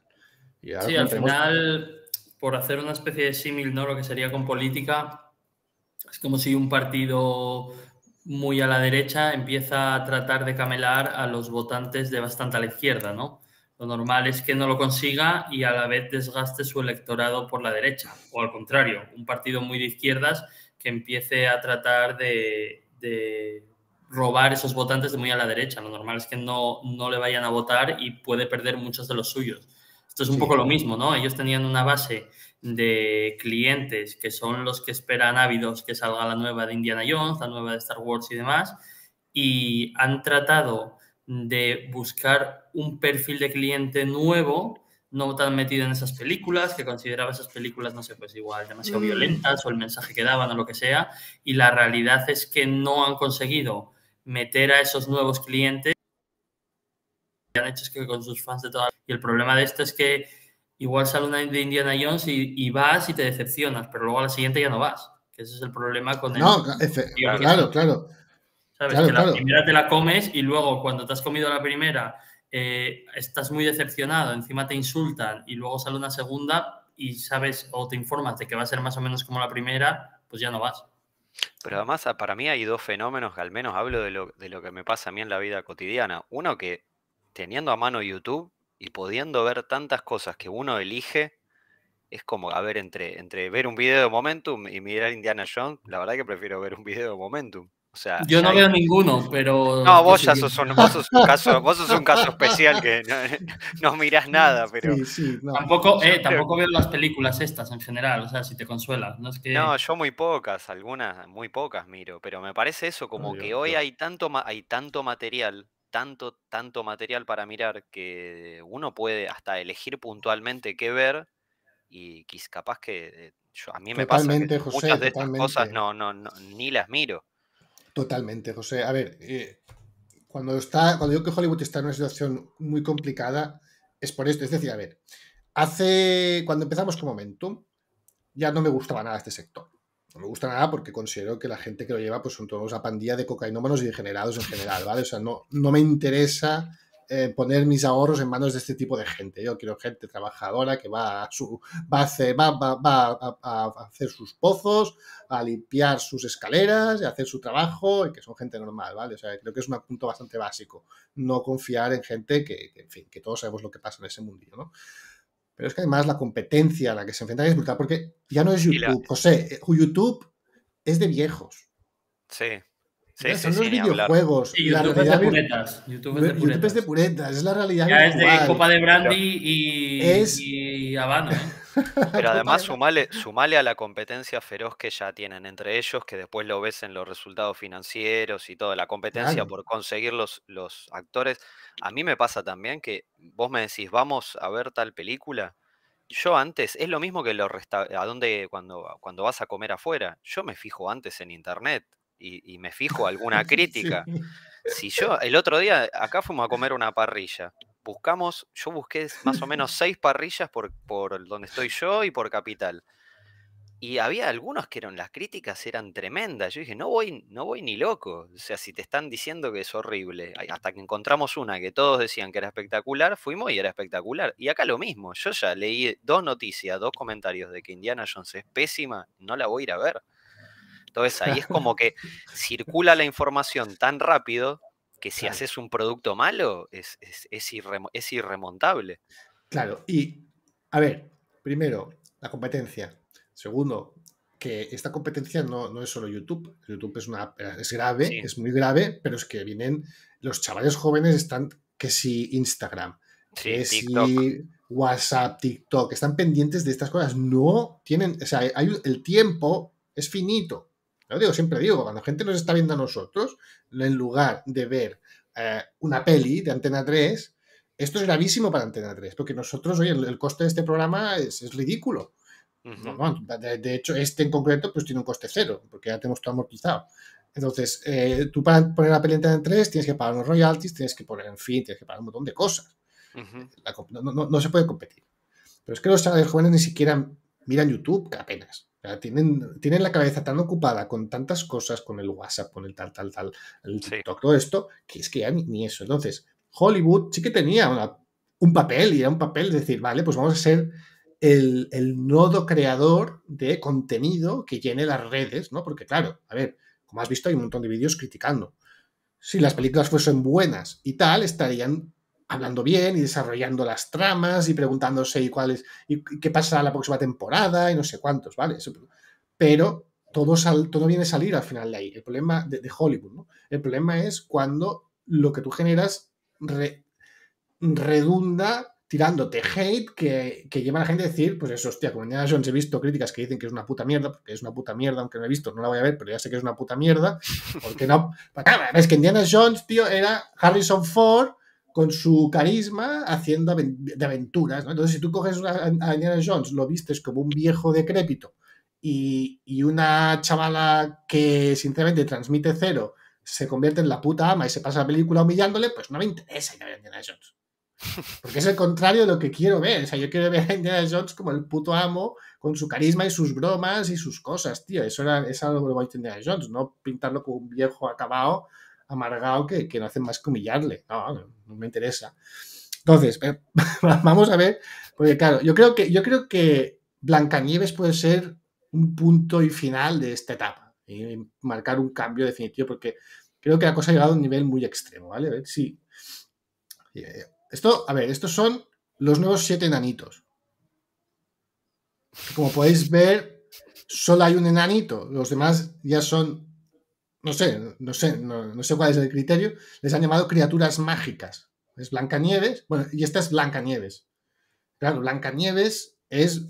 Speaker 1: sí, al final por hacer una especie de símil, ¿no? Lo que sería con política, es como si un partido muy a la derecha empieza a tratar de camelar a los votantes de bastante a la izquierda, ¿no? Lo normal es que no lo consiga y a la vez desgaste su electorado por la derecha. O al contrario, un partido muy de izquierdas que empiece a tratar de, de robar esos votantes de muy a la derecha. Lo normal es que no, no le vayan a votar y puede perder muchos de los suyos. Esto es un poco lo mismo, ¿no? Ellos tenían una base de clientes que son los que esperan ávidos que salga la nueva de Indiana Jones, la nueva de Star Wars y demás, y han tratado de buscar un perfil de cliente nuevo, no tan metido en esas películas, que consideraba esas películas, no sé, pues igual demasiado mm. violentas o el mensaje que daban o lo que sea, y la realidad es que no han conseguido meter a esos nuevos clientes han hecho es que con sus fans de toda Y el problema de esto es que igual sale una de Indiana Jones y, vas y te decepcionas, pero luego a la siguiente ya no vas. Que ese es el problema con el...
Speaker 2: No, claro, claro.
Speaker 1: Sabes que la primera te la comes y luego cuando te has comido la primera eh, estás muy decepcionado, encima te insultan y luego sale una segunda y sabes o te informas de que va a ser más o menos como la primera, pues ya no vas.
Speaker 3: Pero además para mí hay dos fenómenos que al menos hablo de lo, de lo que me pasa a mí en la vida cotidiana. Uno que teniendo a mano YouTube y pudiendo ver tantas cosas que uno elige, es como, a ver, entre, entre ver un video de Momentum y mirar Indiana Jones, la verdad que prefiero ver un video de Momentum. O sea,
Speaker 1: yo no veo ninguno, pero.
Speaker 3: No, vos ya sos un, caso, vos sos un caso especial que no, mirás nada, pero.
Speaker 1: tampoco, eh, tampoco veo las películas estas en general, o sea, si te consuelas. No, es que...
Speaker 3: no yo muy pocas, algunas, muy pocas miro, pero me parece eso, como que hoy hay tanto, hay tanto material tanto, tanto material para mirar que uno puede hasta elegir puntualmente qué ver y capaz que a mí me pasa que muchas de estas cosas no, no, ni las miro.
Speaker 2: Totalmente, José. A ver, eh, cuando está, cuando digo que Hollywood está en una situación muy complicada, es por esto. Es decir, a ver, hace cuando empezamos con Momentum, ya no me gustaba nada este sector. No me gusta nada porque considero que la gente que lo lleva pues son todos una pandilla de cocainómanos y degenerados en general, ¿vale? O sea, no, no me interesa eh, poner mis ahorros en manos de este tipo de gente. Yo quiero gente trabajadora que va a, su, va a, hacer, va, va, va a, hacer sus pozos, a limpiar sus escaleras y a hacer su trabajo y que son gente normal, ¿vale? O sea, creo que es un punto bastante básico. No confiar en gente que, que en fin, que todos sabemos lo que pasa en ese mundillo, ¿no? Pero es que además la competencia a la que se enfrentan es brutal, porque ya no es YouTube. José, eh, YouTube es de viejos.
Speaker 3: Sí.
Speaker 2: Sí, son los videojuegos.
Speaker 1: y YouTube, es de puretas. YouTube es de puretas.
Speaker 2: YouTube es de puretas, es la realidad.
Speaker 1: Ya es de copa de brandy y, es... y habano. ¿eh?
Speaker 3: Pero además sumale, sumale, a la competencia feroz que ya tienen entre ellos, que después lo ves en los resultados financieros y toda la competencia por conseguir los, los actores. A mí me pasa también que vos me decís, vamos a ver tal película. Yo antes, es lo mismo que lo a donde, cuando, cuando vas a comer afuera. Yo me fijo antes en internet y, me fijo alguna crítica. Si yo, el otro día, acá fuimos a comer una parrilla. Buscamos, yo busqué más o menos seis parrillas por, por donde estoy yo y por Capital. Y había algunos que eran, las críticas eran tremendas. Yo dije, no voy, no voy ni loco. O sea, si te están diciendo que es horrible, hasta que encontramos una que todos decían que era espectacular, fuimos y era espectacular. Y acá lo mismo. Yo ya leí dos noticias, dos comentarios de que Indiana Jones es pésima, no la voy a ir a ver. Entonces ahí es como que circula la información tan rápido que si haces un producto malo es, es, es irremontable.
Speaker 2: Claro, y a ver, primero, la competencia. Segundo, que esta competencia no, es solo YouTube. YouTube es, una, es grave, es muy grave, pero es que vienen los chavales jóvenes están que si Instagram, que si WhatsApp, TikTok, están pendientes de estas cosas. No tienen, o sea, hay, el tiempo es finito. Lo digo, siempre digo, cuando la gente nos está viendo a nosotros, en lugar de ver eh, una peli de Antena 3, esto es gravísimo para Antena 3, porque nosotros, oye, el, coste de este programa es ridículo de, hecho, este en concreto pues tiene un coste cero, porque ya tenemos todo amortizado. Entonces, eh, tú para poner la peli en 3 tienes que pagar unos royalties, tienes que poner, en fin, tienes que pagar un montón de cosas. no, se puede competir. Pero es que los chavales jóvenes ni siquiera miran YouTube, apenas. tienen, tienen la cabeza tan ocupada con tantas cosas, con el WhatsApp, con el tal, tal, tal, el TikTok, todo esto, que es que ya ni, eso. Entonces, Hollywood sí que tenía un papel y era un papel de decir, vale, pues vamos a ser el, nodo creador de contenido que llene las redes, ¿no? Porque claro, a ver, como has visto, hay un montón de vídeos criticando. Si las películas fuesen buenas y tal, estarían hablando bien y desarrollando las tramas y preguntándose y cuál y qué pasa la próxima temporada y no sé cuántos, ¿vale? Pero todo, todo viene a salir al final de ahí. El problema de, Hollywood, ¿no? El problema es cuando lo que tú generas redunda tirándote hate que, que, lleva a la gente a decir, pues eso, hostia, como Indiana Jones he visto críticas que dicen que es una puta mierda, porque es una puta mierda, aunque no he visto, no la voy a ver, pero ya sé que es una puta mierda, porque no, es que Indiana Jones, tío, era Harrison Ford con su carisma haciendo de aventuras, ¿no? Entonces, si tú coges a Indiana Jones, lo vistes como un viejo decrépito y, y una chavala que sinceramente transmite cero se convierte en la puta ama y se pasa la película humillándole, pues no me interesa Indiana Jones. Porque es el contrario de lo que quiero ver. O sea, yo quiero ver a Indiana Jones como el puto amo, con su carisma y sus bromas y sus cosas, tío. Eso era, eso lo que voy a Indiana Jones, no pintarlo como un viejo acabado, amargado, que, que no hacen más que humillarle. No, no, me interesa. Entonces, eh, vamos a ver, porque claro, yo creo que, yo creo que Blancanieves puede ser un punto y final de esta etapa y marcar un cambio definitivo, porque creo que la cosa ha llegado a un nivel muy extremo, ¿vale? A ver si. Esto, a ver, estos son los nuevos siete enanitos. Como podéis ver, solo hay un enanito. Los demás ya son, no sé, no sé, no, sé cuál es el criterio. Les han llamado criaturas mágicas. Es Blancanieves. Bueno, y esta es Blancanieves. Claro, Blancanieves es,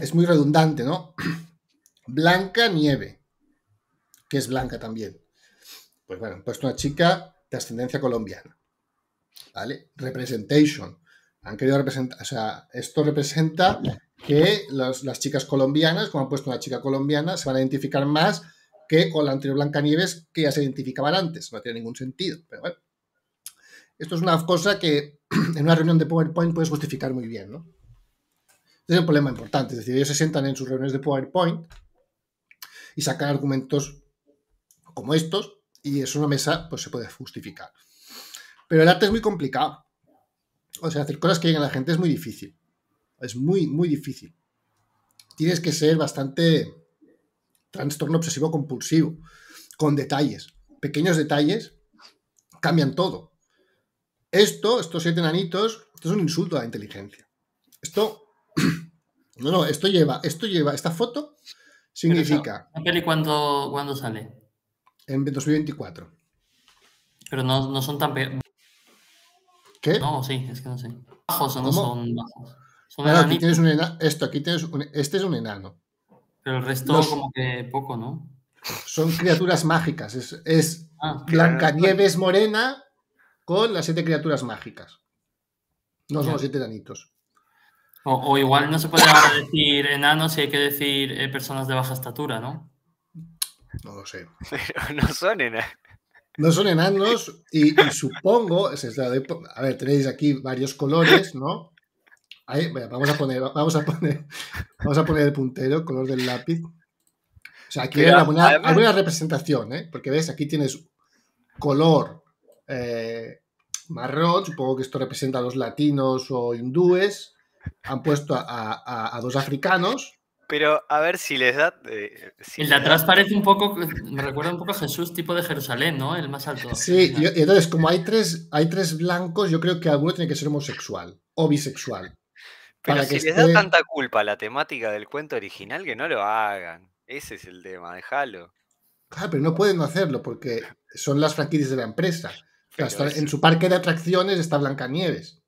Speaker 2: es muy redundante, ¿no? Blanca nieve, que es blanca también. Pues bueno, pues una chica de ascendencia colombiana. ¿Vale? Representation. Han querido representar, o sea, esto representa que las chicas colombianas, como han puesto una chica colombiana, se van a identificar más que con la anterior Blancanieves que ya se identificaban antes. No tiene ningún sentido, pero bueno. Esto es una cosa que en una reunión de PowerPoint puedes justificar muy bien, ¿no? Este es un problema importante. Es decir, ellos se sientan en sus reuniones de PowerPoint y sacan argumentos como estos y es una mesa, pues se puede justificar. Pero el arte es muy complicado. O sea, hacer cosas que lleguen a la gente es muy difícil. Es muy, muy difícil. Tienes que ser bastante trastorno obsesivo compulsivo, con detalles. Pequeños detalles cambian todo. Esto, estos siete nanitos, esto es un insulto a la inteligencia. Esto, no, no, esto lleva, esto lleva, esta foto significa...
Speaker 1: ¿La peli cuándo, sale?
Speaker 2: En 2024.
Speaker 1: Pero no, no son tan
Speaker 2: ¿Qué?
Speaker 1: No, sí, es que no sé. ¿Bajos o no son bajos?
Speaker 2: Son aquí tienes un enano, esto, aquí tienes un, este es un enano.
Speaker 1: Pero el resto como que poco, ¿no?
Speaker 2: Son criaturas mágicas. Es, es ah, Blancanieves morena con las siete criaturas mágicas. No son los siete enanitos.
Speaker 1: O, igual no se puede decir enanos si hay que decir eh, personas de baja estatura, ¿no?
Speaker 2: No lo sé.
Speaker 3: Pero no son enanos.
Speaker 2: No son enanos y, supongo, a ver, tenéis aquí varios colores, ¿no? vamos a poner, vamos a poner, vamos a poner el puntero, color del lápiz. O sea, aquí hay una, representación, ¿eh? Porque ves, aquí tienes color eh, marrón, supongo que esto representa a los latinos o hindúes, han puesto a, dos africanos.
Speaker 3: Pero a ver si les da. Eh,
Speaker 1: el de atrás parece un poco. Me recuerda un poco a Jesús, tipo de Jerusalén, ¿no? El más alto.
Speaker 2: Sí, y, entonces, como hay tres, hay tres blancos, yo creo que alguno tiene que ser homosexual o bisexual.
Speaker 3: Pero si les da tanta culpa a la temática del cuento original, que no lo hagan. Ese es el tema, déjalo.
Speaker 2: Claro, pero no pueden hacerlo porque son las franquicias de la empresa. En su parque de atracciones está Blancanieves.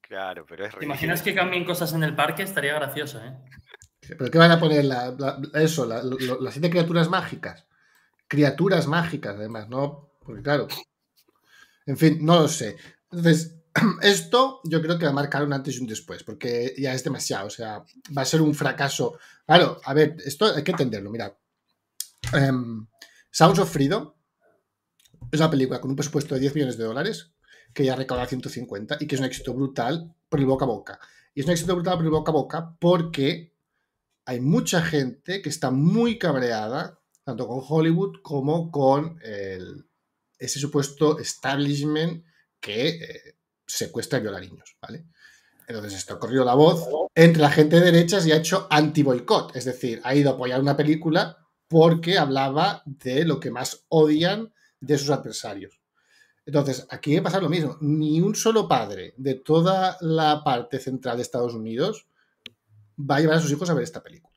Speaker 3: Claro, pero es
Speaker 1: ¿Te imaginas que cambien cosas en el parque? Estaría gracioso, ¿eh?
Speaker 2: ¿Pero qué van a poner? eso, las siete criaturas mágicas. Criaturas mágicas, además, ¿no? Porque claro. En fin, no lo sé. Entonces, esto yo creo que va a marcar un antes y un después, porque ya es demasiado. O sea, va a ser un fracaso. Claro, a ver, esto hay que entenderlo. Mira, em, Sounds of Freedom es una película con un presupuesto de 10 millones de dólares que ya recauda 150 y que es un éxito brutal por el boca a boca. Y es un éxito brutal por el boca a boca porque hay mucha gente que está muy cabreada, tanto con Hollywood como con ese supuesto establishment que eh, secuestra y viola niños, ¿vale? Entonces esto ha corrido la voz entre la gente de derechas y ha hecho anti-boicot, es decir, ha ido a apoyar una película porque hablaba de lo que más odian de sus adversarios. Entonces, aquí va a pasar lo mismo. Ni un solo padre de toda la parte central de Estados Unidos va a llevar a sus hijos a ver esta película.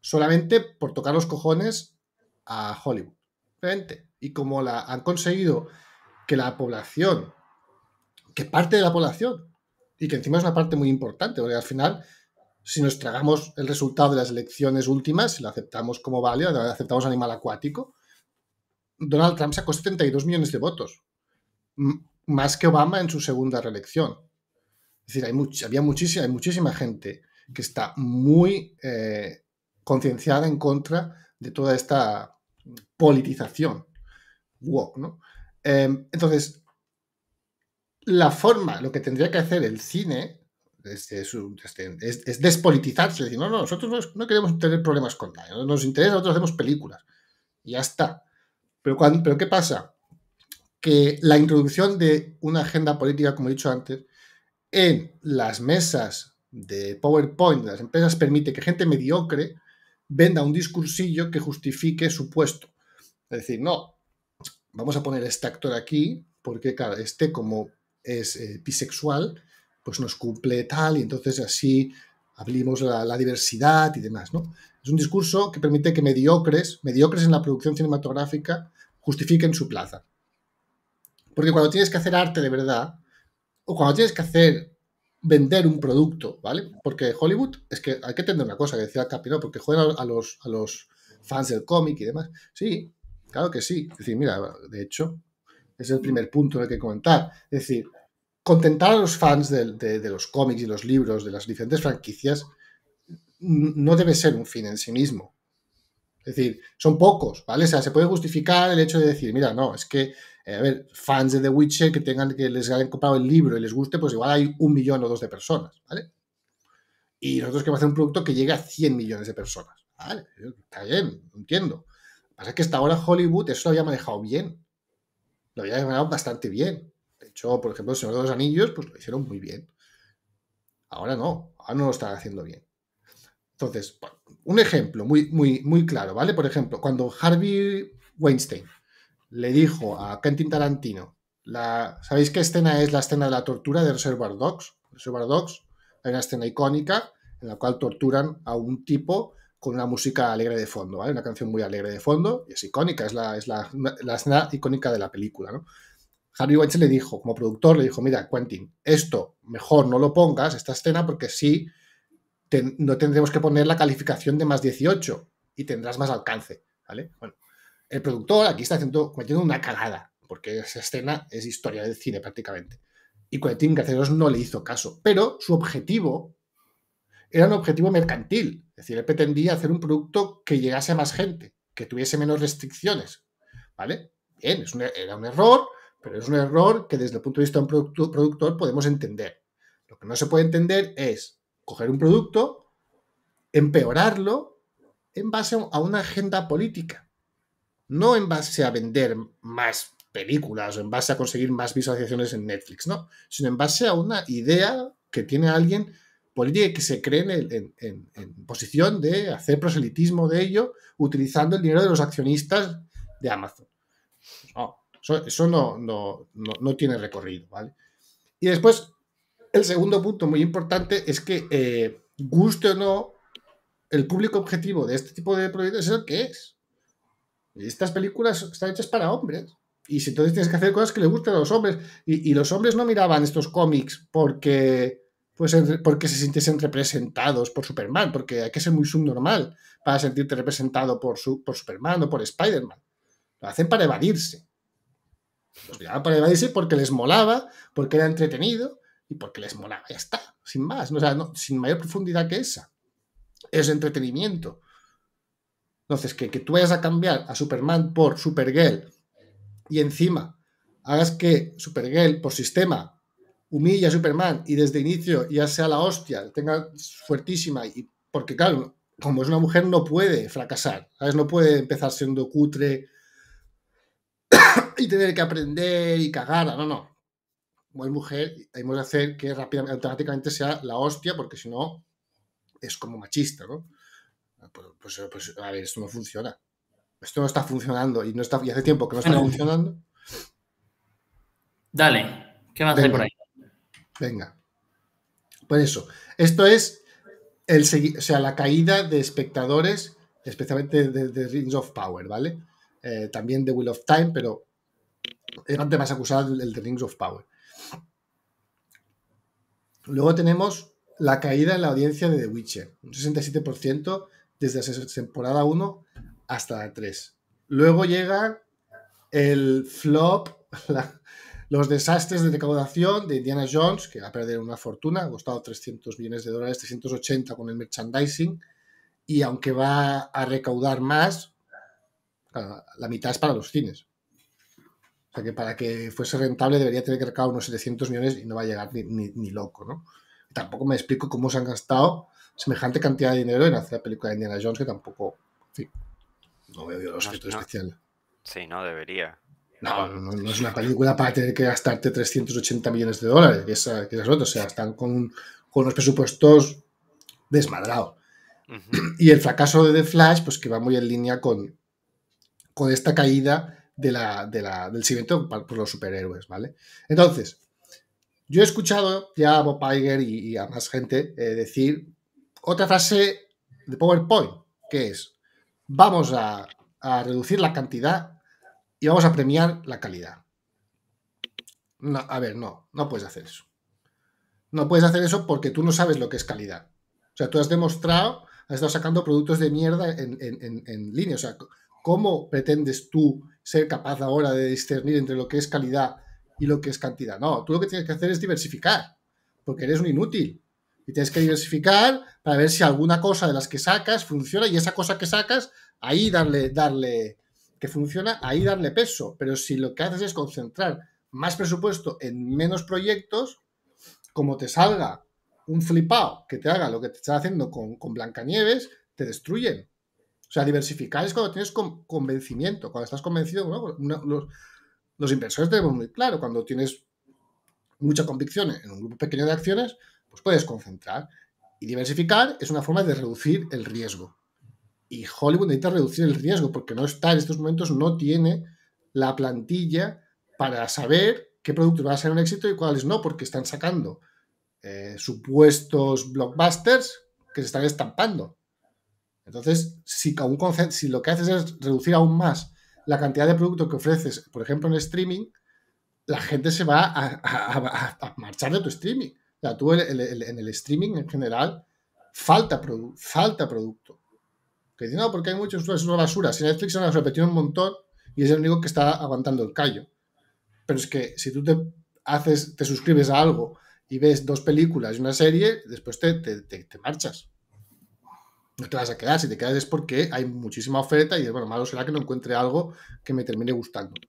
Speaker 2: Solamente por tocar los cojones a Hollywood. Y como la, han conseguido que la población, que parte de la población, y que encima es una parte muy importante, porque al final, si nos tragamos el resultado de las elecciones últimas, si lo aceptamos como válido, aceptamos animal acuático, Donald Trump sacó 72 millones de votos, más que Obama en su segunda reelección. Es decir, había muchísima gente que está muy eh, concienciada en contra de toda esta politización ¿no? Em, entonces, la forma, lo que tendría que hacer el cine es, despolitizarse, decir, no, no, nosotros no, queremos tener problemas con nadie, nos interesa, nosotros hacemos películas. Y ya está. Pero, pero ¿qué pasa? Que la introducción de una agenda política, como he dicho antes, en las mesas de PowerPoint las empresas permite que gente mediocre venda un discursillo que justifique su puesto. Es decir, no, vamos a poner este actor aquí porque, claro, este como es eh, bisexual, pues nos cumple tal y entonces así abrimos la, la, diversidad y demás, ¿no? Es un discurso que permite que mediocres, mediocres en la producción cinematográfica, justifiquen su plaza. Porque cuando tienes que hacer arte de verdad, o cuando tienes que hacer vender un producto, ¿vale? Porque Hollywood, es que hay que entender una cosa que decía Capi, ¿no? Porque juegan a los, a los fans del cómic y demás. Sí, claro que sí. Es decir, mira, de hecho, es el primer punto en el que comentar. Es decir, contentar a los fans de, de los cómics y los libros de las diferentes franquicias no debe ser un fin en sí mismo. Es decir, son pocos, ¿vale? O sea, se puede justificar el hecho de decir, mira, no, es que, eh, a ver, fans de The Witcher que tengan que les hayan comprado el libro y les guste, pues igual hay un millón o dos de personas, ¿vale? Y nosotros queremos hacer un producto que llegue a 100 millones de personas, ¿vale? Está bien, lo entiendo. Lo que pasa es que hasta ahora Hollywood eso lo había manejado bien. Lo había manejado bastante bien. De hecho, por ejemplo, el Señor de los Anillos, pues lo hicieron muy bien. Ahora no, ahora no lo están haciendo bien. Entonces, un ejemplo muy, muy, muy claro, ¿vale? Por ejemplo, cuando Harvey Weinstein le dijo a Quentin Tarantino, la, ¿sabéis qué escena es la escena de la tortura de Reservoir Dogs? Reservoir Dogs hay una escena icónica en la cual torturan a un tipo con una música alegre de fondo, ¿vale? Una canción muy alegre de fondo y es icónica, es la, es la, la escena icónica de la película, ¿no? Harvey Weinstein le dijo, como productor, le dijo, mira, Quentin, esto mejor no lo pongas, esta escena, porque sí no tendremos que poner la calificación de más 18 y tendrás más alcance, ¿vale? Bueno, el productor aquí está haciendo, cometiendo una cagada, porque esa escena es historia del cine prácticamente. Y Quentin Caceros no le hizo caso, pero su objetivo era un objetivo mercantil, es decir, él pretendía hacer un producto que llegase a más gente, que tuviese menos restricciones. ¿Vale? Bien, era un error, pero es un error que desde el punto de vista de un productor podemos entender. Lo que no se puede entender es coger un producto, empeorarlo en base a una agenda política, no en base a vender más películas o en base a conseguir más visualizaciones en Netflix, no, sino en base a una idea que tiene alguien política que se cree en, posición de hacer proselitismo de ello utilizando el dinero de los accionistas de Amazon. No, eso, no, no, tiene recorrido, ¿vale? Y después, el segundo punto muy importante es que, eh, guste o no, el público objetivo de este tipo de proyectos es el que es. Estas películas están hechas para hombres. Y si entonces tienes que hacer cosas que le gusten a los hombres. Y, los hombres no miraban estos cómics porque, pues, porque se sintiesen representados por Superman, porque hay que ser muy subnormal para sentirte representado por, su, por Superman o por Spider-Man. Lo hacen para evadirse. Los miraban para evadirse porque les molaba, porque era entretenido y porque les molaba. Ya está, sin más, o sea, sin mayor profundidad que esa es entretenimiento. Entonces, que, tú vayas a cambiar a Superman por Supergirl y encima hagas que Supergirl por sistema humilla a Superman y desde inicio ya sea la hostia, tenga fuertísima y porque claro, como es una mujer no puede fracasar, ¿sabes? No puede empezar siendo cutre y tener que aprender y cagar, no, no. Como es mujer, hemos de hacer que rápidamente, automáticamente sea la hostia, porque si no, es como machista, ¿no? Ah, pues, pues, pues, a ver, esto no funciona. Esto no está funcionando y no está, y hace tiempo que no está funcionando.
Speaker 1: Dale, ¿qué más hay por ahí?
Speaker 2: Venga. Pues eso. Esto es el, o sea, la caída de espectadores, especialmente de, Rings of Power, ¿vale? Eh, también de Wheel of Time, pero es bastante más acusado el de Rings of Power. Luego tenemos la caída en la audiencia de The Witcher, un 67% desde la temporada 1 hasta la 3. Luego llega el flop, los desastres de recaudación de Indiana Jones, que va a perder una fortuna, ha costado 300 millones de dólares, 380 con el merchandising, y aunque va a recaudar más, la mitad es para los cines. O sea que para que fuese rentable debería tener que recaudar unos 700 millones y no va a llegar ni, ni loco, ¿no? tampoco me explico cómo se han gastado semejante cantidad de dinero en hacer la película de Indiana Jones, que tampoco, no veo los efectos especiales.
Speaker 3: Sí, no debería.
Speaker 2: No, no, es una película para tener que gastarte 380 millones de dólares, que, es, que O sea, están con, con los presupuestos desmadrados. Y el fracaso de The Flash, pues que va muy en línea con, con esta caída de la, del seguimiento por los superhéroes, ¿vale? Entonces, yo he escuchado ya a Bob Iger y, a más gente eh, decir otra frase de PowerPoint, que es, vamos a, reducir la cantidad y vamos a premiar la calidad. No, a ver, no, no puedes hacer eso. No puedes hacer eso porque tú no sabes lo que es calidad. O sea, tú has demostrado, has estado sacando productos de mierda en, en línea. O sea, ¿cómo pretendes tú ser capaz ahora de discernir entre lo que es calidad y lo que es cantidad. No, tú lo que tienes que hacer es diversificar, porque eres un inútil. Y tienes que diversificar para ver si alguna cosa de las que sacas funciona y esa cosa que sacas, ahí darle, darle, que funciona, ahí darle peso. Pero si lo que haces es concentrar más presupuesto en menos proyectos, como te salga un flipado que te haga lo que te está haciendo con, con Blancanieves, te destruyen. O sea, diversificar es cuando tienes convencimiento, cuando estás convencido, ¿no? los inversores tenemos muy claro, cuando tienes mucha convicción en un grupo pequeño de acciones, pues puedes concentrar. Y diversificar es una forma de reducir el riesgo. Y Hollywood necesita reducir el riesgo porque no está en estos momentos, no tiene la plantilla para saber qué productos van a ser un éxito y cuáles no, porque están sacando eh, supuestos blockbusters que se están estampando. Entonces, si, si lo que haces es reducir aún más la cantidad de producto que ofreces, por ejemplo, en streaming, la gente se va a, marchar de tu streaming. Sea, tú en el streaming en general falta, falta producto. Que dice, no, porque hay muchos es una basura. Si Netflix se ha repetido un montón y es el único que está aguantando el callo. Pero es que si tú te haces, te suscribes a algo y ves dos películas y una serie, después te, te marchas. no te vas a quedar. Si te quedas es porque hay muchísima oferta y, bueno, malo será que no encuentre algo que me termine gustando.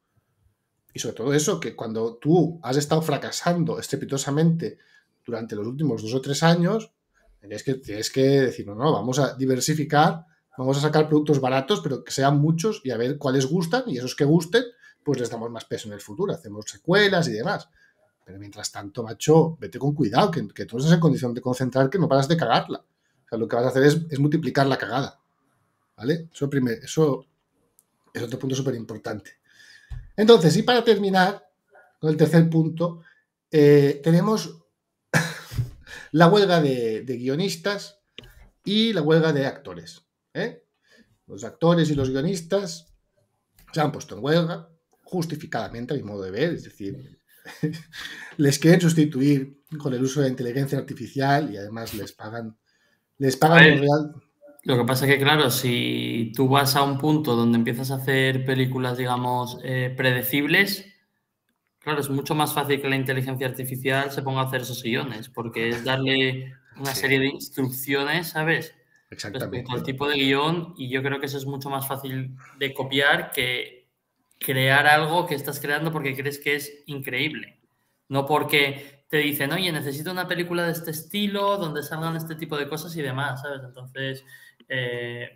Speaker 2: Y sobre todo eso, que cuando tú has estado fracasando estrepitosamente durante los últimos dos o tres años, tienes que, tienes que decir, no, no, vamos a diversificar, vamos a sacar productos baratos, pero que sean muchos y a ver cuáles gustan y esos que gusten, pues les damos más peso en el futuro, hacemos secuelas y demás. Pero mientras tanto, macho, vete con cuidado, que, que tú estás en condición de concentrar, que no paras de cagarla. O sea, lo que vas a hacer es, multiplicar la cagada. ¿Vale? Eso, eso es otro punto súper importante. Entonces, y para terminar con el tercer punto, eh, tenemos la huelga de, guionistas y la huelga de actores. ¿eh? Los actores y los guionistas se han puesto en huelga, justificadamente, a mi modo de ver, es decir, les quieren sustituir con el uso de inteligencia artificial y además les pagan, les pagan real.
Speaker 1: Lo que pasa es que, claro, si tú vas a un punto donde empiezas a hacer películas, digamos, eh, predecibles, claro, es mucho más fácil que la inteligencia artificial se ponga a hacer esos guiones, porque es darle una serie de instrucciones, ¿sabes?
Speaker 2: Exactamente.
Speaker 1: Respecto al tipo de guion, y yo creo que eso es mucho más fácil de copiar que crear algo que estás creando porque crees que es increíble. No porque te dicen, oye, necesito una película de este estilo, donde salgan este tipo de cosas y demás, ¿sabes? Entonces, eh,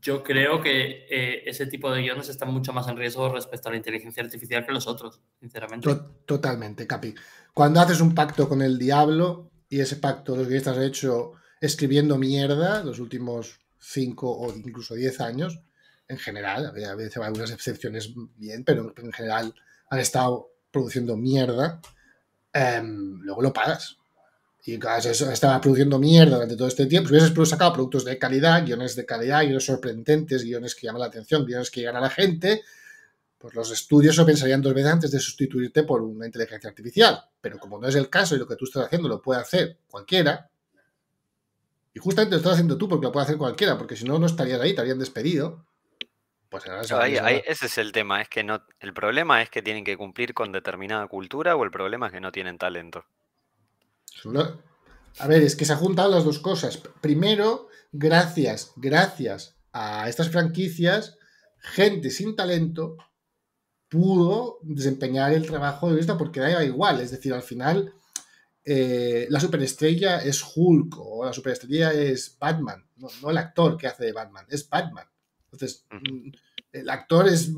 Speaker 1: yo creo que eh, ese tipo de guiones están mucho más en riesgo respecto a la inteligencia artificial que los otros, sinceramente.
Speaker 2: Totalmente, Capi. Cuando haces un pacto con el diablo y ese pacto los guionistas han hecho escribiendo mierda los últimos cinco o incluso diez años, en general, a veces hay algunas excepciones bien, pero en general han estado produciendo mierda, em, luego lo pagas. Y eso estaba produciendo mierda durante todo este tiempo. Si hubieses sacado productos de calidad, guiones de calidad, guiones sorprendentes, guiones que llaman la atención, guiones que llegan a la gente, pues los estudios lo pensarían dos veces antes de sustituirte por una inteligencia artificial. Pero como no es el caso y lo que tú estás haciendo lo puede hacer cualquiera, y justamente lo estás haciendo tú porque lo puede hacer cualquiera, porque si no, no estarías ahí, te habrían despedido. Pues
Speaker 3: ese es el tema, es que no, el problema es que tienen que cumplir con determinada cultura o el problema es que no tienen talento.
Speaker 2: A ver, es que se han juntado las dos cosas. Primero, gracias, gracias a estas franquicias, gente sin talento pudo desempeñar el trabajo de vista porque da igual. Es decir, al final, eh, la superestrella es Hulk o la superestrella es Batman, no, el actor que hace de Batman, es Batman. Entonces, mm, el actor es,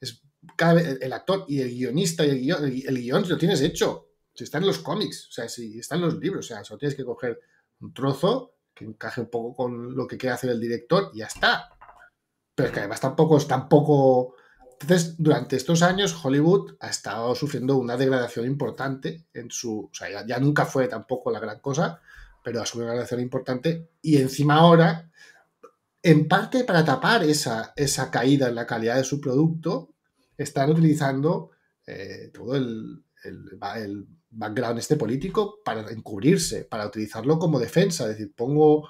Speaker 2: es el actor y el guionista y el guion, el, guion lo tienes hecho si está en los cómics, o sea, si está en los libros, o sea, solo tienes que coger un trozo que encaje un poco con lo que quiere hacer el director y ya está. Pero es que además tampoco es tampoco. Entonces, durante estos años, Hollywood ha estado sufriendo una degradación importante en su. O sea, ya, nunca fue tampoco la gran cosa, pero ha sufrido una degradación importante. Y encima ahora, en parte para tapar esa, esa caída en la calidad de su producto, están utilizando eh, todo el, background este político para encubrirse, para utilizarlo como defensa. Es decir, pongo,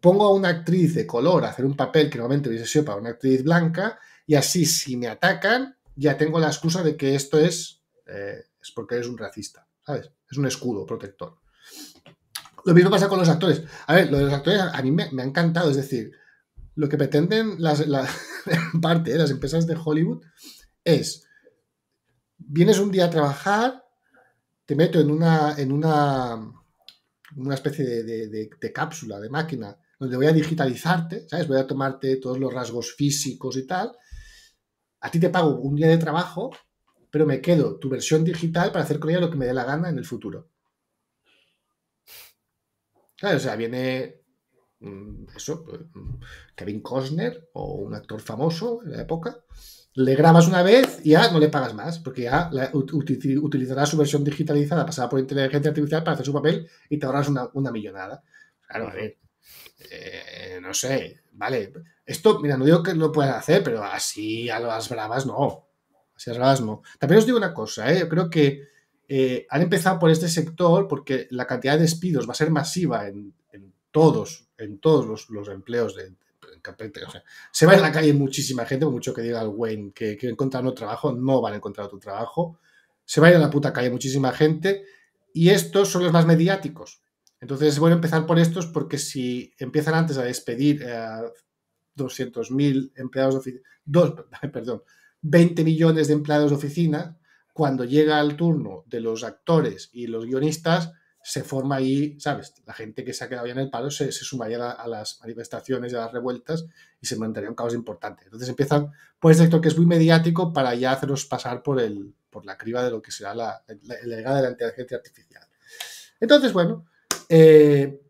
Speaker 2: pongo a una actriz de color a hacer un papel que normalmente hubiese sido para una actriz blanca y así si me atacan ya tengo la excusa de que esto es, eh, es porque eres un racista, ¿sabes? Es un escudo protector. Lo mismo pasa con los actores. A ver, lo de los actores a mí me, ha encantado, es decir, lo que pretenden las, la, parte de las empresas de Hollywood es, vienes un día a trabajar, te meto en una, en una, una especie de, cápsula, de máquina, donde voy a digitalizarte, ¿sabes? Voy a tomarte todos los rasgos físicos y tal. A ti te pago un día de trabajo, pero me quedo tu versión digital para hacer con ella lo que me dé la gana en el futuro. O sea, viene mm, eso, mm, Kevin Costner o un actor famoso de la época, le grabas una vez y ya no le pagas más, porque ya utilizará su versión digitalizada pasada por inteligencia artificial para hacer su papel y te ahorras una, millonada. Claro, a ver, eh, no sé, vale. Esto, mira, no digo que lo puedan hacer, pero así a las bravas no. Así a las bravas no. También os digo una cosa, ¿eh? yo creo que eh, han empezado por este sector porque la cantidad de despidos va a ser masiva en, todos, en todos los, los empleos de, se va en la calle muchísima gente, por mucho que diga el Wayne que quiere encontrar otro trabajo, no van a encontrar otro trabajo. Se va a ir a la puta calle muchísima gente y estos son los más mediáticos. Entonces es bueno empezar por estos porque si empiezan antes a despedir a 200.000 empleados de oficina, perdón, 20 millones de empleados de oficina, cuando llega el turno de los actores y los guionistas, se forma ahí, ¿sabes? La gente que se ha quedado ya en el palo se, sumaría a, las manifestaciones y a las revueltas y se mantendría un caos importante. Entonces empiezan por este sector que es muy mediático para ya hacerlos pasar por, el, por la criba de lo que será la, legado de la inteligencia artificial. Entonces, bueno, eh,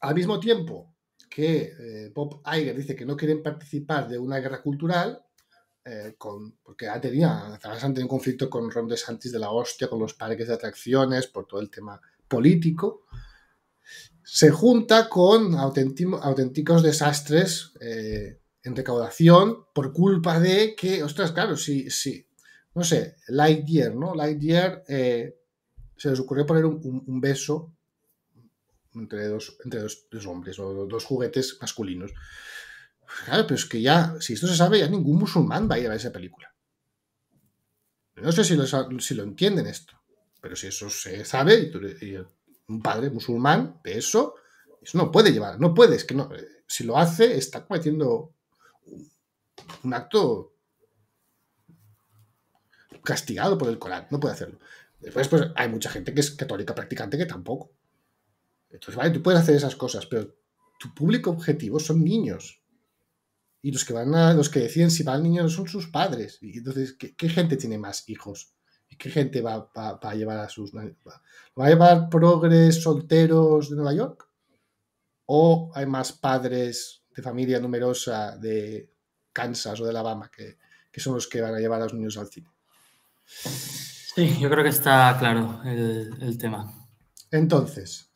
Speaker 2: al mismo tiempo que eh, Bob Iger dice que no quieren participar de una guerra cultural, eh, con, porque ha tenido, han tenido un conflicto con Ron DeSantis de la hostia, con los parques de atracciones, por todo el tema político, se junta con auténticos desastres en recaudación por culpa de que, ostras, claro, sí, sí, no sé, Lightyear, ¿no? Lightyear se les ocurrió poner un beso entre dos, entre dos, hombres o dos juguetes masculinos. Claro, pero es que ya, si esto se sabe, ya ningún musulmán va a ir a ver esa película. No sé si lo, si lo entienden esto, pero si eso se sabe y, un padre musulmán de eso, eso no puede llevar, no puede, es que no, si lo hace está cometiendo un acto castigado por el Corán, no puede hacerlo. Después, pues hay mucha gente que es católica practicante que tampoco. Entonces, vale, tú puedes hacer esas cosas, pero tu público objetivo son niños. Y los que van a, los que deciden si van niños son sus padres. Y entonces, ¿qué, gente tiene más hijos? ¿Y qué gente va, a llevar a sus... ¿Va, a llevar progres solteros de Nueva York? ¿O hay más padres de familia numerosa de Kansas o de Alabama que, que son los que van a llevar a los niños al cine?
Speaker 1: Sí, yo creo que está claro el, el tema.
Speaker 2: Entonces,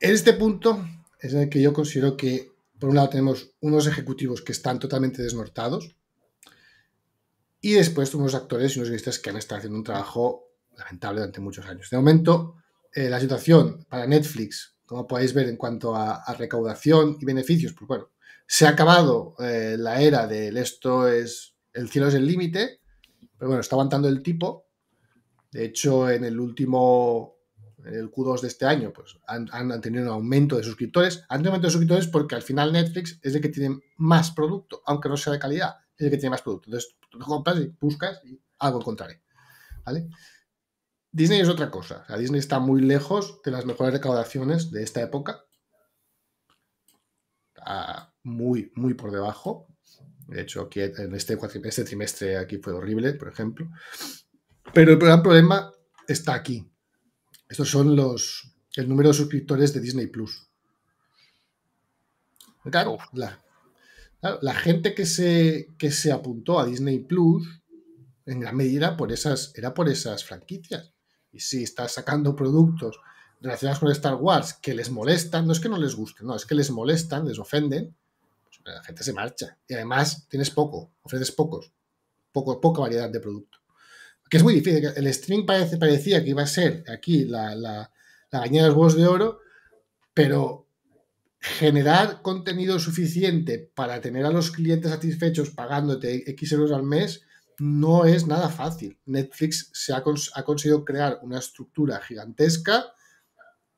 Speaker 2: en este punto es en el que yo considero que, por un lado, tenemos unos ejecutivos que están totalmente desnortados y después unos actores y unos guionistas que han estado haciendo un trabajo lamentable durante muchos años. De momento, eh, la situación para Netflix, como podéis ver en cuanto a, recaudación y beneficios, pues bueno, se ha acabado eh, la era del esto es, el cielo es el límite, pero bueno, está aguantando el tipo. De hecho, en el último en el Q2 de este año, pues han, tenido un aumento de suscriptores. Han tenido un aumento de suscriptores porque al final Netflix es el que tiene más producto, aunque no sea de calidad, es el que tiene más producto. Entonces tú compras y buscas y algo encontraré. ¿Vale? Disney es otra cosa. Disney está muy lejos de las mejores recaudaciones de esta época. muy, muy por debajo. De hecho, aquí en este, este trimestre aquí fue horrible, por ejemplo. Pero el gran problema está aquí. Estos son los el número de suscriptores de Disney Plus. Claro, la, gente que se, que se apuntó a Disney Plus en gran medida por esas, era por esas franquicias. Y si estás sacando productos relacionados con Star Wars que les molestan, no es que no les gusten, no, es que les molestan, les ofenden, pues la gente se marcha. Y además tienes poco, ofreces pocos, poco, poca variedad de producto que es muy difícil. El streaming parece, parecía que iba a ser aquí la, la, la de los huevos de oro, pero generar contenido suficiente para tener a los clientes satisfechos pagándote X euros al mes no es nada fácil. Netflix se ha, ha conseguido crear una estructura gigantesca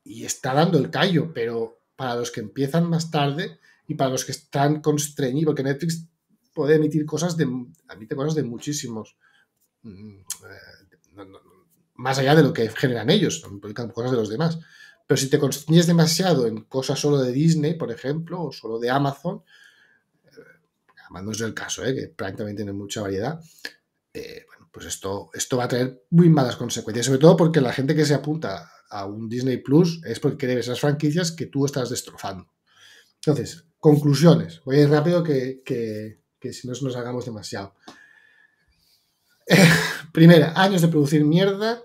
Speaker 2: y está dando el callo, pero para los que empiezan más tarde y para los que están constreñidos, porque Netflix puede emitir cosas de, emite cosas de muchísimos Mm, eh, más allá de lo que generan ellos, publican cosas de los demás. Pero si te constriñes demasiado en cosas solo de Disney, por ejemplo, o solo de Amazon, eh, además no es el caso, eh, que Prime también tiene mucha variedad, bueno, pues esto, esto va a tener muy malas consecuencias, sobre todo porque la gente que se apunta a un Disney Plus es porque ver esas franquicias que tú estás destrozando. Entonces, conclusiones. Voy a ir rápido que, que si no nos hagamos demasiado. Primera, años de producir mierda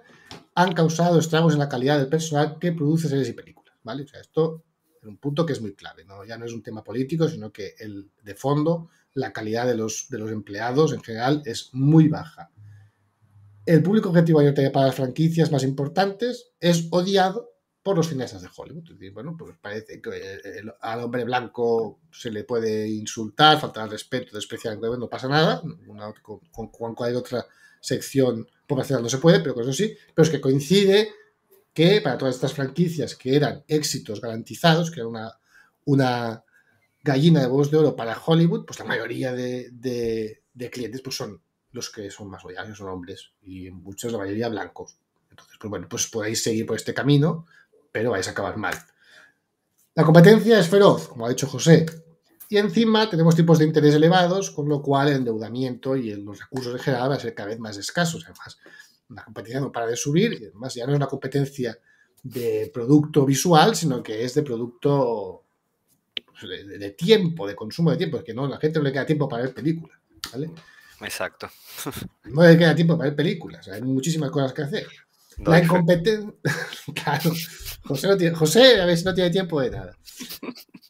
Speaker 2: han causado estragos en la calidad del personal que produce series y películas, ¿vale? O sea, esto es un punto que es muy clave, ¿no? Ya no es un tema político, sino que el, de fondo la calidad de los, de los empleados en general es muy baja. El público objetivo para las franquicias más importantes es odiado por los cineastas de Hollywood. bueno, pues parece que al hombre blanco se le puede insultar, faltar al respeto, despreciar, no pasa nada. con, con, cualquier otra sección poblacional no se puede, pero con eso sí. Pero es que coincide que para todas estas franquicias que eran éxitos garantizados, que era una, una gallina de huevos de oro para Hollywood, pues la mayoría de, de, clientes pues son los que son más loyales, son hombres, y muchos, la mayoría blancos. Entonces, pues bueno, pues podéis seguir por este camino, pero vais a acabar mal. La competencia es feroz, como ha dicho José, y encima tenemos tipos de interés elevados, con lo cual el endeudamiento y los recursos en general van a ser cada vez más escasos. Además, la competencia no para de subir y además ya no es una competencia de producto visual, sino que es de producto pues, de, tiempo, de consumo de tiempo, es que no, a la gente no le queda tiempo para ver películas, ¿vale?
Speaker 3: Exacto.
Speaker 2: No le queda tiempo para ver películas, hay muchísimas cosas que hacer. La incompetencia. claro, José, no tiene, José a veces no tiene tiempo de nada.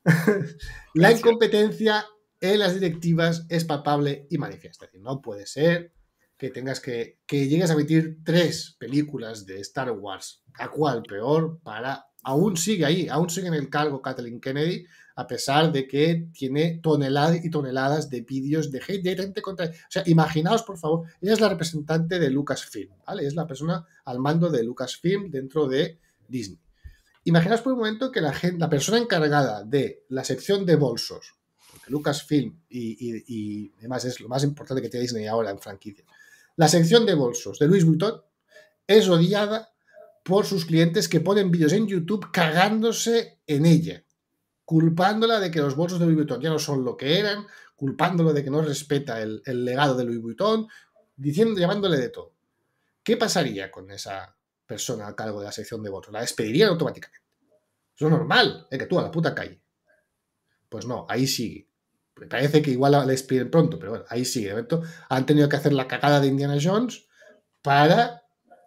Speaker 2: la incompetencia en las directivas es palpable y manifiesta. No puede ser que tengas que, que llegues a emitir tres películas de Star Wars, a cual peor, para, aún sigue ahí, aún sigue en el cargo Kathleen Kennedy, a pesar de que tiene toneladas y toneladas de vídeos de hate directamente contra... O sea, imaginaos, por favor, ella es la representante de Lucasfilm, ¿vale? Es la persona al mando de Lucasfilm dentro de Disney. Imaginaos por un momento que la, gente, la persona encargada de la sección de bolsos, Lucasfilm y, y, además es lo más importante que tiene Disney ahora en franquicia, la sección de bolsos de Louis Vuitton es odiada por sus clientes que ponen vídeos en YouTube cagándose en ella, culpándola de que los bolsos de Louis Vuitton ya no son lo que eran, culpándola de que no respeta el, legado de Louis Vuitton, diciendo, llamándole de todo. ¿Qué pasaría con esa persona a cargo de la sección de bolsos? La despedirían automáticamente. Eso es normal, es que tú a la puta calle. Pues no, ahí sigue. Parece que igual la despiden pronto, pero bueno, ahí sigue. De momento han tenido que hacer la cagada de Indiana Jones para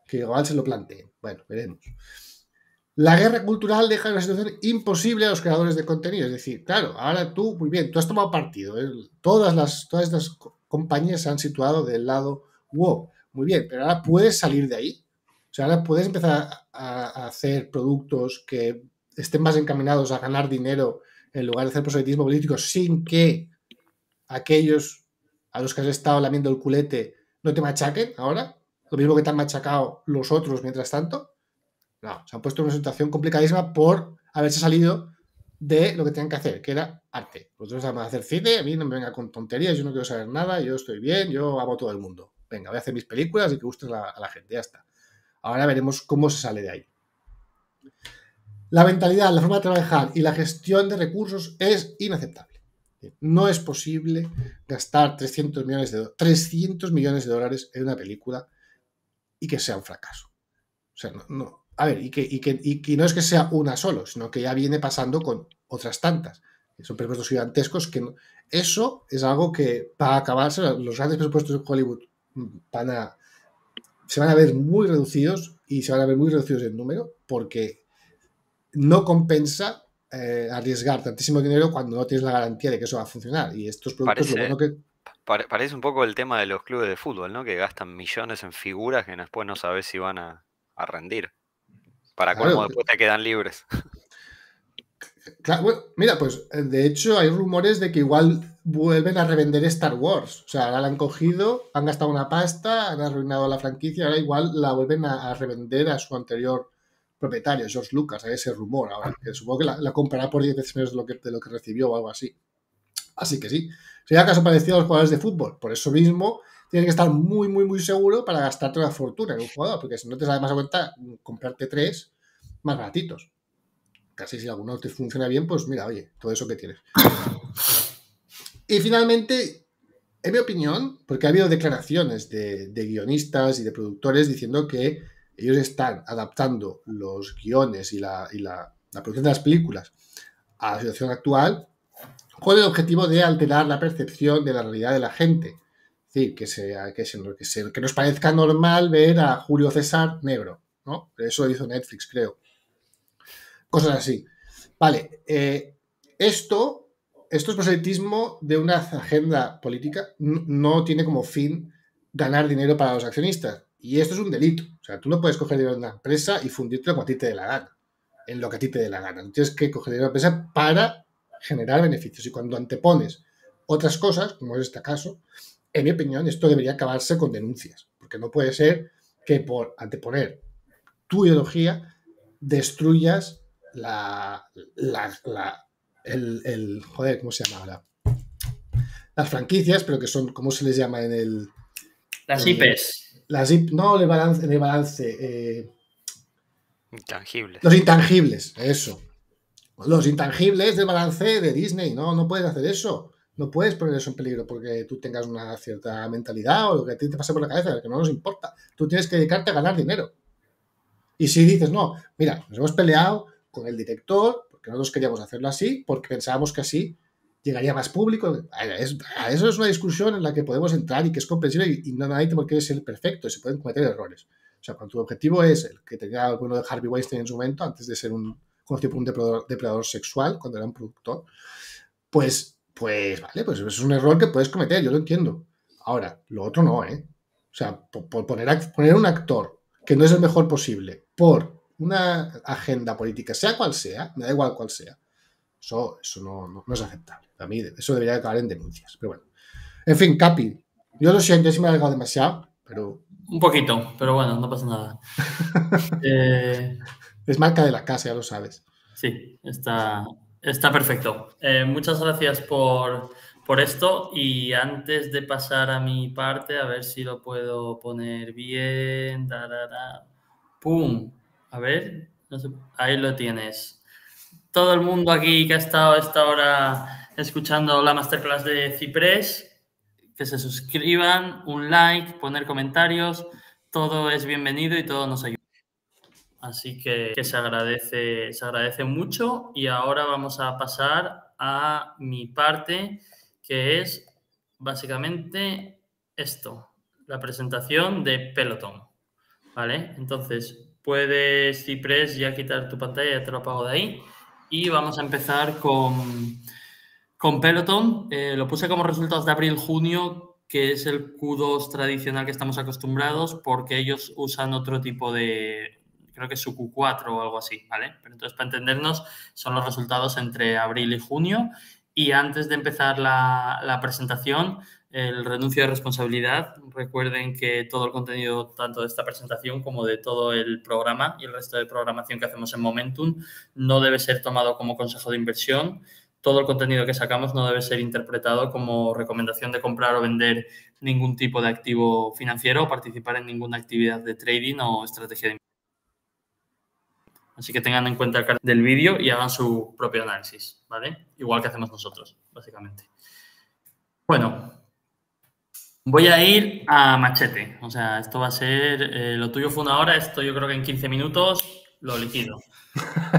Speaker 2: que igual se lo planteen. Bueno, veremos. La guerra cultural deja una situación imposible a los creadores de contenido. Es decir, claro, ahora tú, muy bien, tú has tomado partido. ¿eh? Todas, las, todas estas compañías se han situado del lado wow. Muy bien, pero ahora puedes salir de ahí. O sea, ahora puedes empezar a hacer productos que estén más encaminados a ganar dinero en lugar de hacer proselitismo político sin que aquellos a los que has estado lamiendo el culete no te machaquen ahora, lo mismo que te han machacado los otros mientras tanto. No, se han puesto en una situación complicadísima por haberse salido de lo que tenían que hacer, que era arte. Vosotros van a hacer cine, a mí no me venga con tonterías, yo no quiero saber nada, yo estoy bien, yo amo a todo el mundo. Venga, voy a hacer mis películas y que gusten a la gente, ya está. Ahora veremos cómo se sale de ahí. La mentalidad, la forma de trabajar y la gestión de recursos es inaceptable. No es posible gastar 300 millones de, 300 millones de dólares en una película y que sea un fracaso. O sea, no, a ver, y que, y, no es que sea una solo, sino que ya viene pasando con otras tantas. Son presupuestos gigantescos que eso es algo que va a acabarse. Los grandes presupuestos de Hollywood van a, se van a ver muy reducidos y se van a ver muy reducidos en número porque no compensa eh, arriesgar tantísimo dinero cuando no tienes la garantía de que eso va a funcionar. Y estos productos,
Speaker 3: parece, lo bueno que. Parece un poco el tema de los clubes de fútbol, ¿no? Que gastan millones en figuras que después no sabes si van a, rendir. Para claro, después te quedan libres.
Speaker 2: Claro, mira, pues eh, de hecho hay rumores de que igual vuelven a revender Star Wars. O sea, ahora la han cogido, han gastado una pasta, han arruinado la franquicia, ahora igual la vuelven a revender a su anterior propietario, George Lucas, hay ese rumor ahora, que supongo que la, comprará por 10 veces menos de lo, que, de lo que recibió o algo así. Así que sí, sería caso parecido a los jugadores de fútbol. Por eso mismo, tienes que estar muy, muy, muy seguro para gastarte una fortuna en un jugador, porque si no te sale más a cuenta comprarte tres más baratitos. Casi si alguno te funciona bien, pues mira, oye, todo eso que tienes. Y finalmente, en mi opinión, porque ha habido declaraciones de guionistas y de productores diciendo que ellos están adaptando los guiones y la, producción de las películas a la situación actual con el objetivo de alterar la percepción de la realidad de la gente. Es decir, que, sea, que, que, nos parezca normal ver a Julio César negro. ¿no? Eso lo hizo Netflix, creo. Cosas así. Vale, eh, esto, esto es proselitismo de una agenda política. no tiene como fin ganar dinero para los accionistas. Y esto es un delito. O sea, tú no puedes coger dinero de una empresa y fundirte como a ti te dé la gana. En lo que a ti te dé la gana. tienes que coger dinero de una empresa para generar beneficios. Y cuando antepones otras cosas, como es este caso, en mi opinión, esto debería acabarse con denuncias. Porque no puede ser que por anteponer tu ideología destruyas la, la, el, el, Joder, ¿cómo se llama ahora? Las franquicias, pero que son, ¿cómo se les llama en el.
Speaker 1: Las IPs.
Speaker 2: Las IP, no, el balance. En el balance eh,
Speaker 3: intangibles.
Speaker 2: Los intangibles, eso. Los intangibles del balance de Disney, no, no puedes hacer eso. No puedes poner eso en peligro porque tú tengas una cierta mentalidad o lo que a te pase por la cabeza, que no nos importa. Tú tienes que dedicarte a ganar dinero. Y si dices, no, mira, nos hemos peleado con el director porque nosotros queríamos hacerlo así, porque pensábamos que así llegaría más público. eso es una discusión en la que podemos entrar y que es comprensible y, no nadie por qué ser perfecto, se pueden cometer errores. O sea, cuando tu objetivo es el que tenía el bueno de Harvey Weinstein en su momento, antes de ser un conocido por un depredador, sexual, cuando era un productor, pues, pues, vale, pues es un error que puedes cometer, yo lo entiendo. Ahora, lo otro no, ¿eh? O sea, por, poner, poner un actor que no es el mejor posible por una agenda política, sea cual sea, me da igual cual sea, eso, eso no, no, es aceptable. A mí eso debería acabar en denuncias. Pero bueno. En fin, Capi, yo lo siento, si me ha alargado demasiado, pero...
Speaker 1: Un poquito, pero bueno, no pasa nada. eh...
Speaker 2: Es marca de la casa, ya lo sabes.
Speaker 1: Sí, está, está perfecto. Eh, muchas gracias por, esto y antes de pasar a mi parte, a ver si lo puedo poner bien. ¡Pum! A ver, ahí lo tienes. Todo el mundo aquí que ha estado esta hora escuchando la masterclass de Ciprés, que se suscriban, un like, poner comentarios, todo es bienvenido y todo nos ayuda. Así que, se, agradece, se agradece mucho y ahora vamos a pasar a mi parte, que es básicamente esto, la presentación de Peloton. ¿Vale? Entonces, puedes, Ciprés, ya quitar tu pantalla, ya te lo apago de ahí. Y vamos a empezar con, con Peloton. Eh, lo puse como resultados de abril-junio, que es el Q2 tradicional que estamos acostumbrados, porque ellos usan otro tipo de, creo que es su Q4 o algo así, ¿vale? Pero entonces, para entendernos, son los resultados entre abril y junio. Y antes de empezar la, presentación, el renuncio de responsabilidad. Recuerden que todo el contenido, tanto de esta presentación como de todo el programa y el resto de programación que hacemos en Momentum, no debe ser tomado como consejo de inversión. Todo el contenido que sacamos no debe ser interpretado como recomendación de comprar o vender ningún tipo de activo financiero o participar en ninguna actividad de trading o estrategia de inversión. Así que tengan en cuenta el del vídeo y hagan su propio análisis, ¿vale? Igual que hacemos nosotros, básicamente. Bueno, voy a ir a machete. O sea, esto va a ser, eh, lo tuyo fue una hora, esto yo creo que en 15 minutos lo liquido.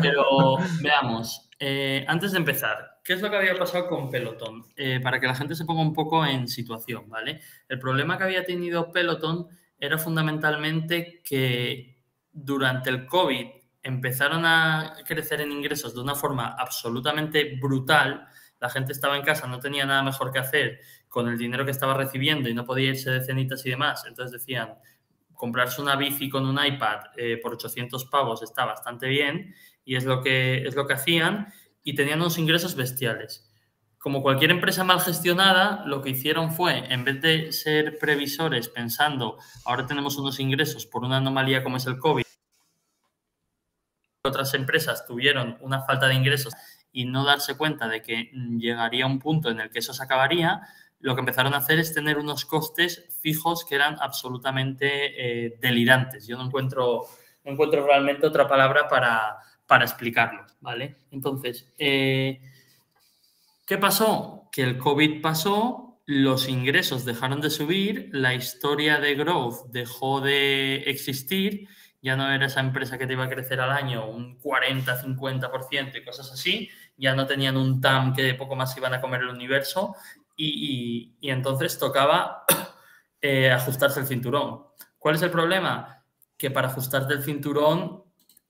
Speaker 1: Pero veamos, eh, antes de empezar, ¿qué es lo que había pasado con Peloton? Eh, para que la gente se ponga un poco en situación, ¿vale? El problema que había tenido Peloton era fundamentalmente que durante el COVID empezaron a crecer en ingresos de una forma absolutamente brutal. La gente estaba en casa, no tenía nada mejor que hacer con el dinero que estaba recibiendo y no podía irse de cenitas y demás. Entonces decían, comprarse una bici con un iPad eh, por 800 pavos está bastante bien y es lo, que, es lo que hacían y tenían unos ingresos bestiales. Como cualquier empresa mal gestionada, lo que hicieron fue, en vez de ser previsores pensando, ahora tenemos unos ingresos por una anomalía como es el COVID, otras empresas tuvieron una falta de ingresos y no darse cuenta de que llegaría un punto en el que eso se acabaría, lo que empezaron a hacer es tener unos costes fijos que eran absolutamente eh, delirantes. Yo no encuentro, no encuentro realmente otra palabra para, para explicarlo, ¿vale? Entonces, eh, ¿qué pasó? Que el COVID pasó, los ingresos dejaron de subir, la historia de growth dejó de existir ya no era esa empresa que te iba a crecer al año un 40, 50% y cosas así, ya no tenían un TAM que poco más iban a comer el universo y, entonces tocaba eh, ajustarse el cinturón. ¿Cuál es el problema? Que para ajustarte el cinturón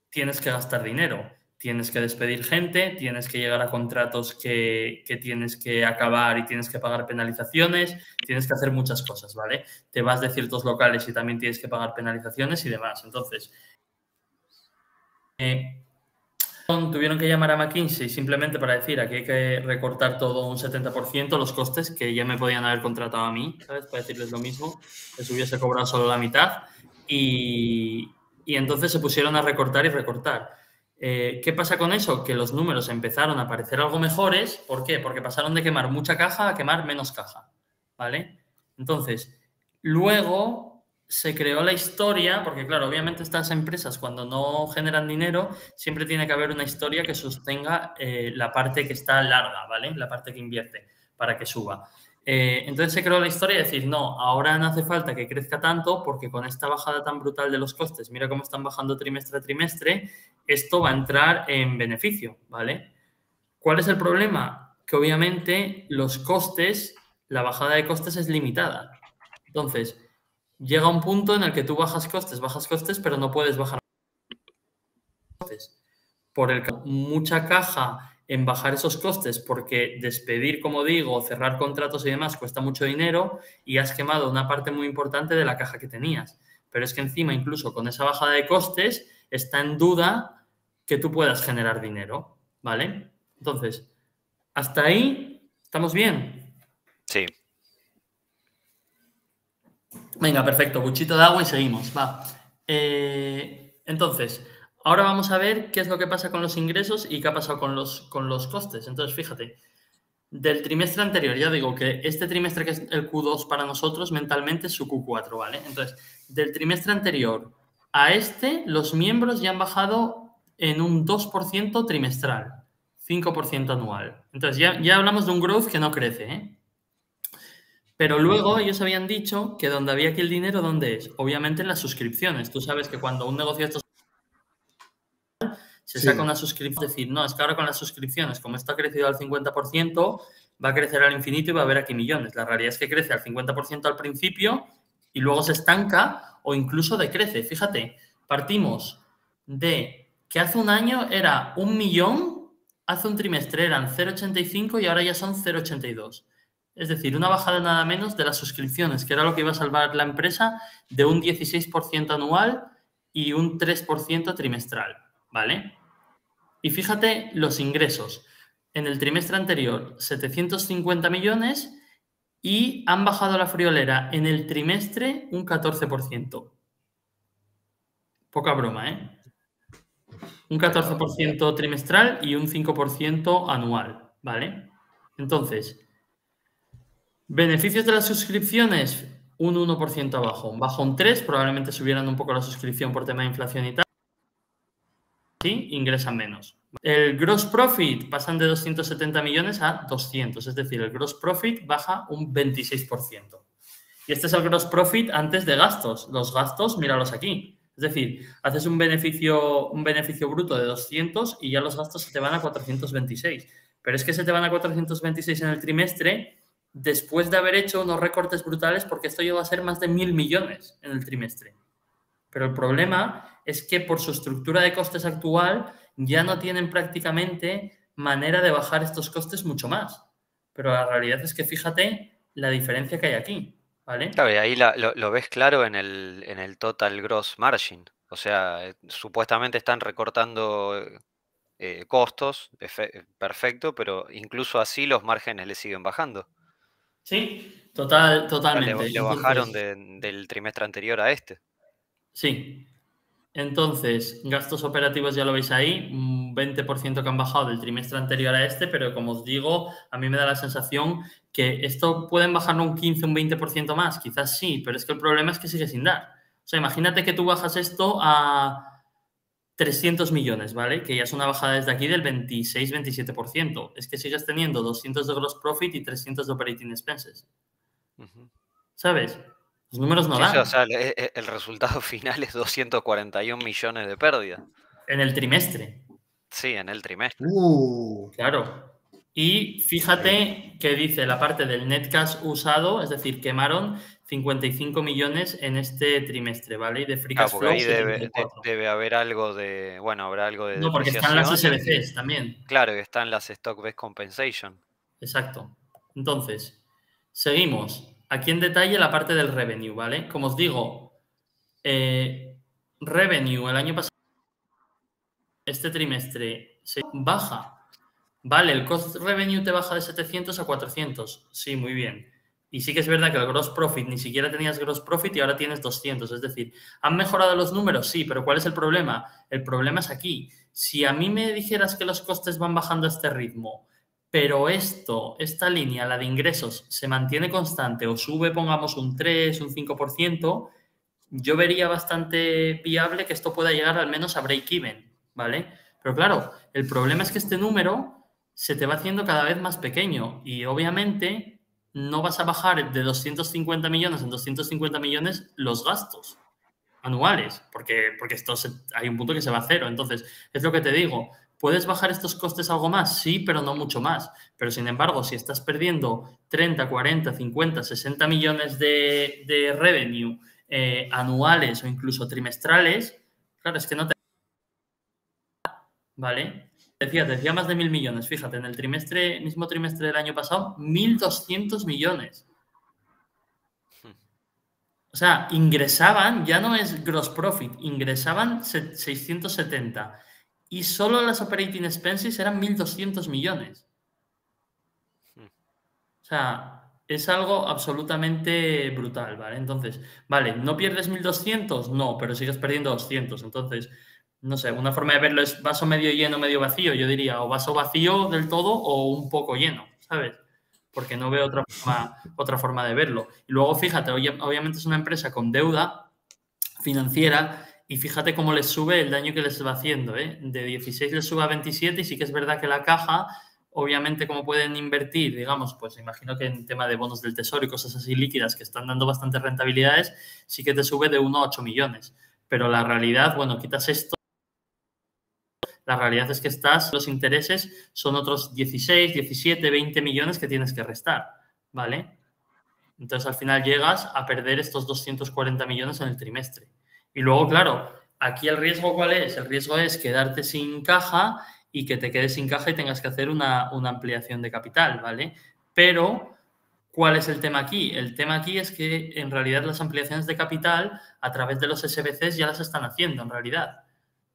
Speaker 1: tienes que gastar dinero tienes que despedir gente, tienes que llegar a contratos que, tienes que acabar y tienes que pagar penalizaciones, tienes que hacer muchas cosas, ¿vale? Te vas de ciertos locales y también tienes que pagar penalizaciones y demás. Entonces, eh, tuvieron que llamar a McKinsey simplemente para decir aquí hay que recortar todo un 70% los costes que ya me podían haber contratado a mí, ¿sabes? Para decirles lo mismo, les hubiese cobrado solo la mitad y, y entonces se pusieron a recortar y recortar Eh, ¿Qué pasa con eso? Que los números empezaron a parecer algo mejores. ¿Por qué? Porque pasaron de quemar mucha caja a quemar menos caja. ¿Vale? Entonces, luego se creó la historia, porque claro, obviamente estas empresas cuando no generan dinero, siempre tiene que haber una historia que sostenga eh, la parte que está larga, ¿vale? La parte que invierte para que suba. Eh, entonces se creó la historia de decir, no, ahora no hace falta que crezca tanto porque con esta bajada tan brutal de los costes, mira cómo están bajando trimestre a trimestre, esto va a entrar en beneficio, ¿vale? ¿Cuál es el problema? Que obviamente los costes, la bajada de costes es limitada. Entonces, llega un punto en el que tú bajas costes, bajas costes, pero no puedes bajar costes. Por el mucha caja en bajar esos costes porque despedir, como digo, cerrar contratos y demás cuesta mucho dinero y has quemado una parte muy importante de la caja que tenías. Pero es que encima, incluso con esa bajada de costes, está en duda que tú puedas generar dinero, ¿vale? Entonces, hasta ahí, ¿estamos bien?
Speaker 3: Sí.
Speaker 1: Venga, perfecto. Buchito de agua y seguimos. Va. Eh, entonces, Ahora vamos a ver qué es lo que pasa con los ingresos y qué ha pasado con los, con los costes. Entonces, fíjate, del trimestre anterior, ya digo que este trimestre que es el Q2 para nosotros mentalmente es su Q4, ¿vale? Entonces, del trimestre anterior a este, los miembros ya han bajado en un 2% trimestral, 5% anual. Entonces, ya, ya hablamos de un growth que no crece, ¿eh? Pero luego ellos habían dicho que donde había aquí el dinero, ¿dónde es? Obviamente en las suscripciones. Tú sabes que cuando un negocio de estos se saca una suscripción, es decir, no, es que ahora con las suscripciones, como esto ha crecido al 50%, va a crecer al infinito y va a haber aquí millones. La realidad es que crece al 50% al principio y luego se estanca o incluso decrece. Fíjate, partimos de que hace un año era un millón, hace un trimestre eran 0,85 y ahora ya son 0,82. Es decir, una bajada nada menos de las suscripciones, que era lo que iba a salvar la empresa, de un 16% anual y un 3% trimestral. ¿Vale? Y fíjate los ingresos. En el trimestre anterior, 750 millones y han bajado la friolera en el trimestre un 14%. Poca broma, ¿eh? Un 14% trimestral y un 5% anual, ¿vale? Entonces, beneficios de las suscripciones, un 1% abajo. Bajo un 3, probablemente subieran un poco la suscripción por tema de inflación y tal. Sí, ingresan menos. El gross profit pasan de 270 millones a 200, es decir, el gross profit baja un 26%. Y este es el gross profit antes de gastos. Los gastos, míralos aquí. Es decir, haces un beneficio, un beneficio bruto de 200 y ya los gastos se te van a 426. Pero es que se te van a 426 en el trimestre después de haber hecho unos recortes brutales porque esto llegó a ser más de mil millones en el trimestre. Pero el problema es que por su estructura de costes actual ya no tienen prácticamente manera de bajar estos costes mucho más. Pero la realidad es que fíjate la diferencia que hay aquí. ¿vale?
Speaker 3: Claro, y ahí lo, ves claro en el, en el total gross margin. O sea, eh, supuestamente están recortando eh, costos, perfecto, pero incluso así los márgenes le siguen bajando.
Speaker 1: Sí, total, totalmente.
Speaker 3: Le, bajaron del trimestre anterior a este.
Speaker 1: Sí. Entonces, gastos operativos ya lo veis ahí, un 20% que han bajado del trimestre anterior a este, pero como os digo, a mí me da la sensación que esto pueden bajar un 15, un 20% más, quizás sí, pero es que el problema es que sigue sin dar. O sea, imagínate que tú bajas esto a 300 millones, ¿vale? Que ya es una bajada desde aquí del 26-27%. Es que sigues teniendo 200 de gross profit y 300 de operating expenses. ¿Sabes? Los números no dan.
Speaker 3: o sea, e, e, el, resultado final es 241 millones de pérdidas.
Speaker 1: En el trimestre.
Speaker 3: Sí, en el trimestre.
Speaker 1: Uh. Claro. Y fíjate que dice la parte del net cash usado, es decir, quemaron 55 millones en este trimestre, ¿vale? Y de free cash
Speaker 3: flow. Ahí debe, debe, haber algo de. Bueno, habrá algo de.
Speaker 1: No, porque están las SBCs también.
Speaker 3: Claro, que están las Stock Based Compensation.
Speaker 1: Exacto. Entonces, seguimos aquí en detalle la parte del revenue, ¿vale? Como os digo, eh, revenue el año pasado, este trimestre, se baja. Vale, el cost revenue te baja de 700 a 400. Sí, muy bien. Y sí que es verdad que el gross profit, ni siquiera tenías gross profit y ahora tienes 200. Es decir, ¿han mejorado los números? Sí, pero ¿cuál es el problema? El problema es aquí, si a mí me dijeras que los costes van bajando a este ritmo, pero esto, esta línea, la de ingresos, se mantiene constante o sube, pongamos, un 3, un 5%, yo vería bastante viable que esto pueda llegar al menos a break-even, ¿vale? Pero claro, el problema es que este número se te va haciendo cada vez más pequeño y obviamente no vas a bajar de 250 millones en 250 millones los gastos anuales, porque, porque esto hay un punto que se va a cero. Entonces, es lo que te digo, ¿puedes bajar estos costes algo más? Sí, pero no mucho más. Pero sin embargo, si estás perdiendo 30, 40, 50, 60 millones de, de revenue eh, anuales o incluso trimestrales, claro, es que no te... ¿Vale? Decía, decía más de mil millones. Fíjate, en el trimestre, mismo trimestre del año pasado, 1.200 millones. O sea, ingresaban, ya no es gross profit, ingresaban 670 y solo las operating expenses eran 1.200 millones. O sea, es algo absolutamente brutal, ¿vale? Entonces, vale, ¿no pierdes 1.200? No, pero sigues perdiendo 200. Entonces, no sé, una forma de verlo es vaso medio lleno, medio vacío, yo diría, o vaso vacío del todo o un poco lleno, ¿sabes? porque no veo otra forma, otra forma de verlo. Y luego, fíjate, obviamente es una empresa con deuda financiera y fíjate cómo les sube el daño que les va haciendo. ¿eh? De 16 les sube a 27 y sí que es verdad que la caja, obviamente como pueden invertir, digamos, pues imagino que en tema de bonos del tesoro y cosas así líquidas que están dando bastantes rentabilidades, sí que te sube de 1 a 8 millones. Pero la realidad, bueno, quitas esto la realidad es que estás, los intereses son otros 16, 17, 20 millones que tienes que restar, ¿vale? Entonces al final llegas a perder estos 240 millones en el trimestre. Y luego, claro, aquí el riesgo cuál es? El riesgo es quedarte sin caja y que te quedes sin caja y tengas que hacer una, una ampliación de capital, ¿vale? Pero, ¿cuál es el tema aquí? El tema aquí es que en realidad las ampliaciones de capital a través de los SBCs ya las están haciendo en realidad.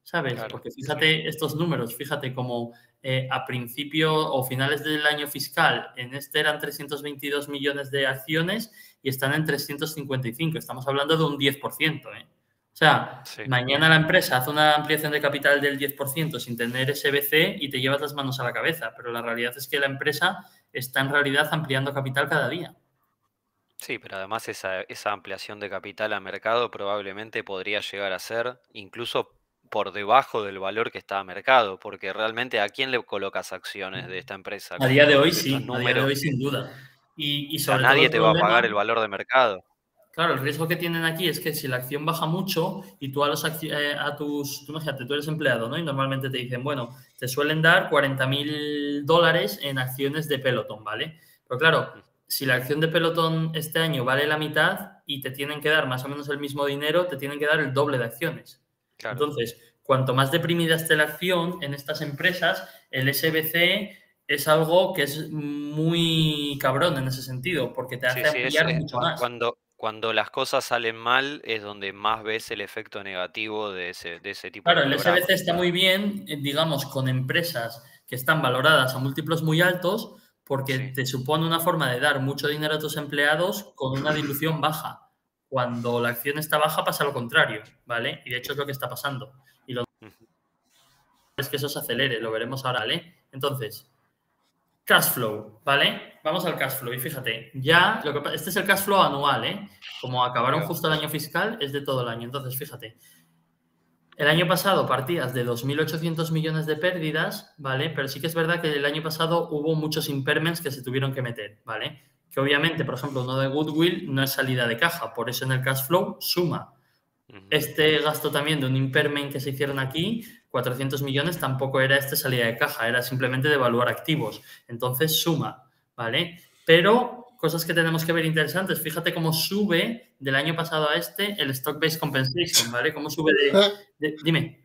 Speaker 1: ¿sabes? Porque fíjate estos números, fíjate como eh, a principio o finales del año fiscal en este eran 322 millones de acciones y están en 355. Estamos hablando de un 10%. ¿eh? O sea, mañana la empresa hace una ampliación de capital del 10% sin tener SBC y te llevas las manos a la cabeza, pero la realidad es que la empresa está en realidad ampliando capital cada día.
Speaker 3: Sí, pero además esa, esa ampliación de capital a mercado probablemente podría llegar a ser incluso por debajo del valor que está a mercado, porque realmente a quién le colocas acciones de esta empresa.
Speaker 1: A día de hoy sí, a día de hoy sin duda. Y,
Speaker 3: sobre nadie te va a pagar el valor de mercado.
Speaker 1: Claro, el riesgo que tienen aquí es que si la acción baja mucho y tú a, los, eh, a tus, tú imagínate, tú eres empleado, ¿no? Y normalmente te dicen, bueno, te suelen dar 40 mil dólares en acciones de Peloton, ¿vale? Pero claro, si la acción de Peloton este año vale la mitad y te tienen que dar más o menos el mismo dinero, te tienen que dar el doble de acciones. Entonces, cuanto más deprimida esté la acción en estas empresas, el SBC es algo que es muy cabrón en ese sentido, porque te hace sí, mucho más.
Speaker 3: Cuando, cuando las cosas salen mal es donde más ves el efecto negativo de ese, de ese tipo
Speaker 1: claro,
Speaker 3: de
Speaker 1: Claro, el SBC está muy bien, eh, digamos, con empresas que están valoradas a múltiplos muy altos, porque te supone una forma de dar mucho dinero a tus empleados con una dilución baja. Cuando la acción está baja pasa lo contrario, ¿vale? Y de hecho es lo que está pasando. Y lo es que eso se acelere, lo veremos ahora, ¿vale? Entonces, cash flow, ¿vale? Vamos al cash flow y fíjate, ya, lo que, este es el cash flow anual, ¿eh? Como acabaron justo el año fiscal, es de todo el año. Entonces, fíjate, el año pasado partías de 2.800 millones de pérdidas, ¿vale? Pero sí que es verdad que el año pasado hubo muchos impairments que se tuvieron que meter, ¿vale? que obviamente, por ejemplo, uno de Goodwill no es salida de caja, por eso en el cash flow suma. Este gasto también de un impairment que se hicieron aquí, 400 millones, tampoco era este salida de caja, era simplemente de evaluar activos. Entonces suma, ¿vale? Pero cosas que tenemos que ver interesantes, fíjate cómo sube del año pasado a este el stock-based compensation, ¿vale? Cómo sube de... dime.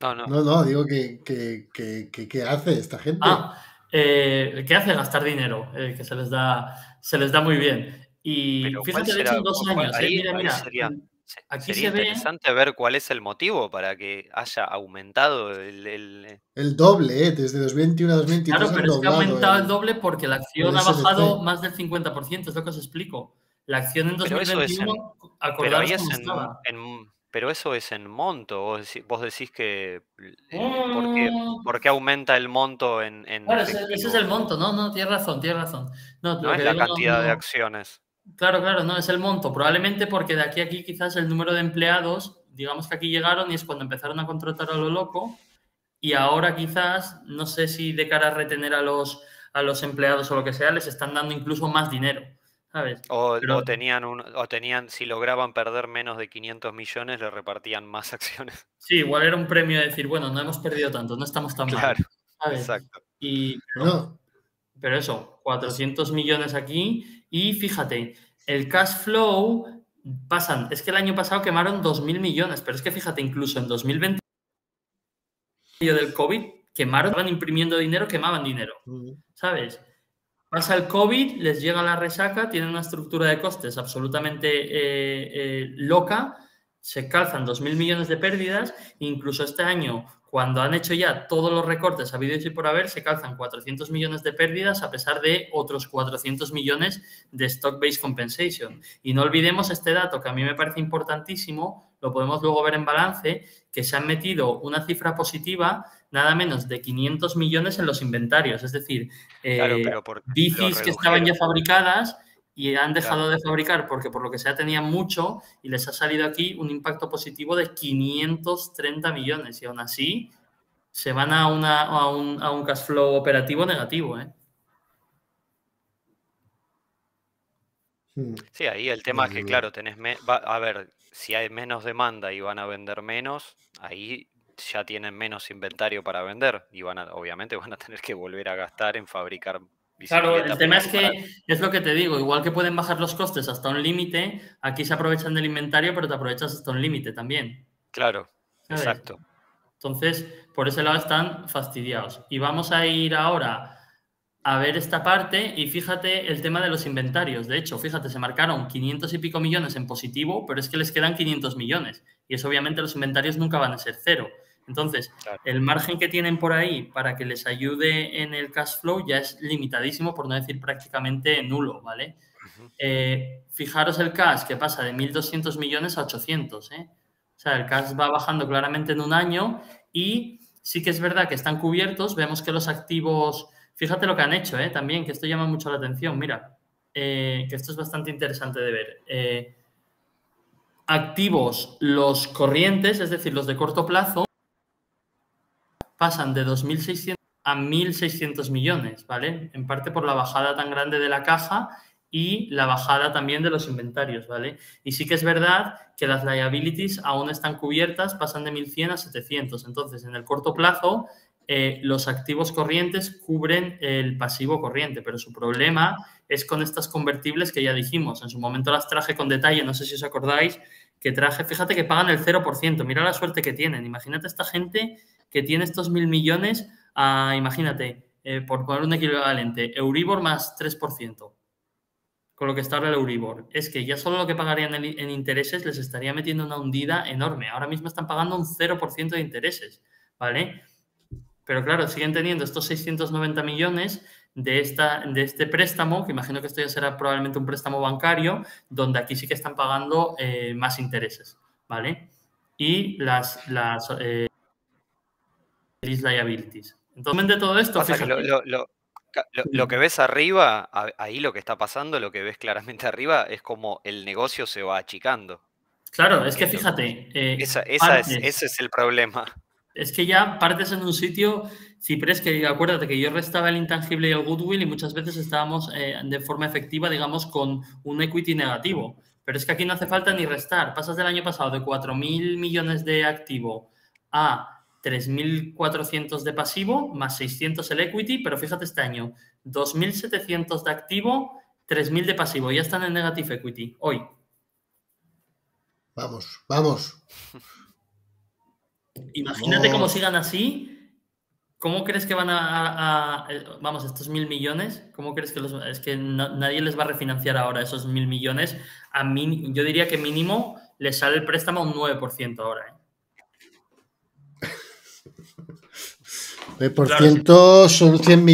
Speaker 2: No, no. No, no, digo que, que, hace esta gente.
Speaker 1: Ah, eh, ¿qué hace gastar dinero, eh, que se les da, se les da muy bien. Y fíjate, de hecho, en dos años, eh, mira, mira,
Speaker 3: sería, aquí sería se interesante ver cuál es el motivo para que haya aumentado el... El,
Speaker 2: el doble, desde 2021 a 2023.
Speaker 1: Claro, pero es que ha aumentado el, doble porque la acción ha bajado más del 50%, es lo que os explico. La acción en 2021,
Speaker 3: pero eso es en, pero ahí es en, pero eso es en monto. Vos decís, que. Eh, ¿por, qué, aumenta el monto en. en
Speaker 1: claro, ese, es el monto, no, no, tienes razón, tienes razón.
Speaker 3: No, no es la cantidad de acciones.
Speaker 1: Claro, claro, no, es el monto. Probablemente porque de aquí a aquí quizás el número de empleados, digamos que aquí llegaron y es cuando empezaron a contratar a lo loco. Y ahora quizás, no sé si de cara a retener a los, a los empleados o lo que sea, les están dando incluso más dinero.
Speaker 3: O, tenían un, o tenían, si lograban perder menos de 500 millones, le repartían más acciones.
Speaker 1: Sí, igual era un premio de decir, bueno, no hemos perdido tanto, no estamos tan mal.
Speaker 3: Exacto.
Speaker 1: Y, pero, pero eso, 400 millones aquí y fíjate, el cash flow pasan, es que el año pasado quemaron 2.000 millones, pero es que fíjate, incluso en 2020 del COVID, quemaron, estaban imprimiendo dinero, quemaban dinero, ¿sabes? Pasa el COVID, les llega la resaca, tienen una estructura de costes absolutamente eh, eh, loca, se calzan 2.000 millones de pérdidas, incluso este año, cuando han hecho ya todos los recortes habidos y por haber, se calzan 400 millones de pérdidas a pesar de otros 400 millones de stock-based compensation. Y no olvidemos este dato que a mí me parece importantísimo, lo podemos luego ver en balance, que se han metido una cifra positiva nada menos de 500 millones en los inventarios. Es decir, eh, bicis que estaban ya fabricadas y han dejado de fabricar porque por lo que sea tenían mucho y les ha salido aquí un impacto positivo de 530 millones y aún así se van a, una, a, un, a un cash flow operativo negativo. ¿eh?
Speaker 3: Hmm. Sí, ahí el tema es que, claro, tenés. a ver, si hay menos demanda y van a vender menos, ahí ya tienen menos inventario para vender y van a, obviamente van a tener que volver a gastar en fabricar
Speaker 1: Claro, el tema es que es lo que te digo, igual que pueden bajar los costes hasta un límite, aquí se aprovechan del inventario, pero te aprovechas hasta un límite también.
Speaker 3: Claro, exacto.
Speaker 1: Entonces, por ese lado están fastidiados. Y vamos a ir ahora a ver esta parte y fíjate el tema de los inventarios. De hecho, fíjate, se marcaron 500 y pico millones en positivo, pero es que les quedan 500 millones. Y eso obviamente los inventarios nunca van a ser cero. Entonces, el margen que tienen por ahí para que les ayude en el cash flow ya es limitadísimo, por no decir prácticamente nulo, ¿vale? Eh, fijaros el cash que pasa de 1.200 millones a 800, ¿eh? O sea, el cash va bajando claramente en un año y sí que es verdad que están cubiertos. Vemos que los activos, fíjate lo que han hecho, ¿eh? También, que esto llama mucho la atención. Mira, eh, que esto es bastante interesante de ver. activos los corrientes, es decir, los de corto plazo, pasan de 2.600 a 1.600 millones, ¿vale? En parte por la bajada tan grande de la caja y la bajada también de los inventarios, ¿vale? Y sí que es verdad que las liabilities aún están cubiertas, pasan de 1.100 a 700. Entonces, en el corto plazo, eh, los activos corrientes cubren el pasivo corriente, pero su problema es con estas convertibles que ya dijimos. En su momento las traje con detalle, no sé si os acordáis, que traje, fíjate que pagan el 0%, mira la suerte que tienen. Imagínate esta gente que tiene estos mil millones imagínate, eh, por poner un equivalente, Euribor más 3%, con lo que está ahora el Euribor. Es que ya solo lo que pagarían en, intereses les estaría metiendo una hundida enorme. Ahora mismo están pagando un 0% de intereses, ¿vale? Pero claro, siguen teniendo estos 690 millones de, esta, de este préstamo, que imagino que esto ya será probablemente un préstamo bancario, donde aquí sí que están pagando eh, más intereses, ¿vale? Y las, las eh, liabilities. Entonces, de todo esto,
Speaker 3: lo, que ves arriba, ahí lo que está pasando, lo que ves claramente arriba, es como el negocio se va achicando.
Speaker 1: Claro, es que fíjate.
Speaker 3: Eh, ese es el problema.
Speaker 1: Es que ya partes en un sitio, Ciprés, que acuérdate que yo restaba el intangible y el goodwill y muchas veces estábamos eh, de forma efectiva, digamos, con un equity negativo. Pero es que aquí no hace falta ni restar. Pasas del año pasado de 4.000 millones de activo a 3.400 de pasivo más 600 el equity, pero fíjate este año, 2.700 de activo, 3.000 de pasivo, ya están en negative equity hoy.
Speaker 2: Vamos, vamos.
Speaker 1: Imagínate cómo sigan así. ¿Cómo crees que van a, vamos, estos mil millones? ¿Cómo crees que los, es que nadie les va a refinanciar ahora esos mil millones? A mí, yo diría que mínimo les sale el préstamo un 9% ahora. ¿eh?
Speaker 2: Por ciento son 100,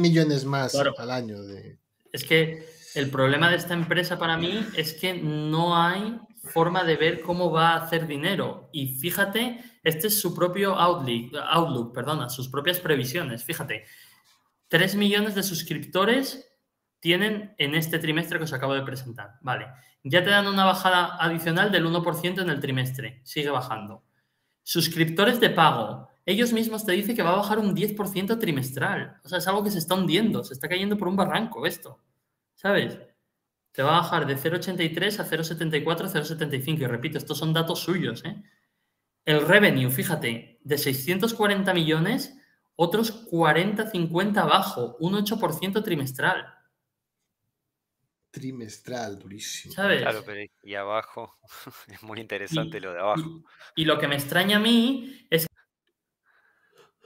Speaker 2: millones más al año. De...
Speaker 1: Es que el problema de esta empresa para mí es que no hay forma de ver cómo va a hacer dinero. Y fíjate, este es su propio Outlook, Outlook perdona, sus propias previsiones. Fíjate, 3 millones de suscriptores tienen en este trimestre que os acabo de presentar. Vale, ya te dan una bajada adicional del 1% en el trimestre. Sigue bajando. Suscriptores de pago. Ellos mismos te dicen que va a bajar un 10% trimestral. O sea, es algo que se está hundiendo, se está cayendo por un barranco esto. ¿Sabes? Te va a bajar de 0,83 a 0,74, 0,75. Y repito, estos son datos suyos. ¿eh? El revenue, fíjate, de 640 millones, otros 40, 50 abajo, un 8% trimestral.
Speaker 2: Trimestral, durísimo.
Speaker 1: ¿Sabes?
Speaker 3: Claro, pero y abajo es muy interesante lo de abajo.
Speaker 1: Y, y, lo que me extraña a mí es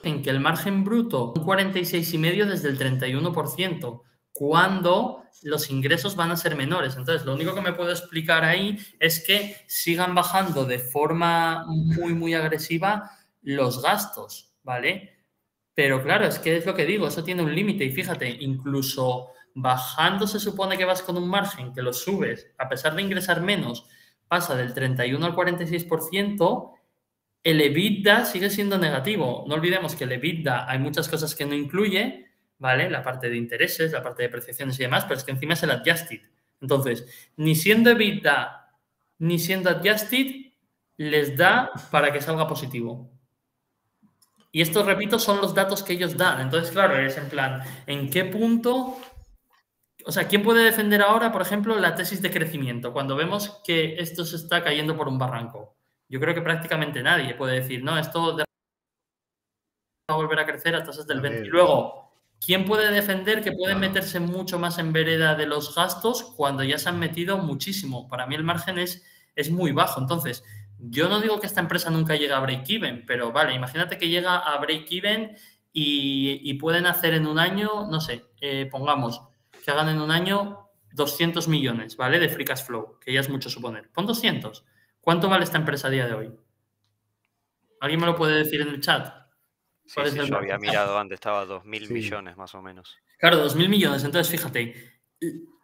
Speaker 1: en que el margen bruto un 46,5 desde el 31%, cuando los ingresos van a ser menores. Entonces, lo único que me puedo explicar ahí es que sigan bajando de forma muy, muy agresiva los gastos, ¿vale? Pero claro, es que es lo que digo, eso tiene un límite y fíjate, incluso bajando se supone que vas con un margen que lo subes, a pesar de ingresar menos, pasa del 31 al 46%, el EBITDA sigue siendo negativo. No olvidemos que el EBITDA hay muchas cosas que no incluye, ¿vale? La parte de intereses, la parte de depreciaciones y demás, pero es que encima es el adjusted. Entonces, ni siendo EBITDA ni siendo adjusted, les da para que salga positivo. Y estos, repito, son los datos que ellos dan. Entonces, claro, es en plan, ¿en qué punto o sea, ¿quién puede defender ahora, por ejemplo, la tesis de crecimiento cuando vemos que esto se está cayendo por un barranco? Yo creo que prácticamente nadie puede decir, no, esto va a volver a crecer a tasas del 20. Y luego, ¿quién puede defender que pueden meterse mucho más en vereda de los gastos cuando ya se han metido muchísimo? Para mí el margen es, es muy bajo. Entonces, yo no digo que esta empresa nunca llegue a break-even, pero vale, imagínate que llega a break-even y, pueden hacer en un año, no sé, eh, pongamos, que hagan en un año 200 millones, ¿vale? De free cash flow, que ya es mucho suponer. Pon 200. ¿Cuánto vale esta empresa a día de hoy? ¿Alguien me lo puede decir en el chat?
Speaker 3: Sí, sí, yo había mirado antes, estaba 2.000 millones más o menos.
Speaker 1: Claro, 2.000 millones. Entonces, fíjate,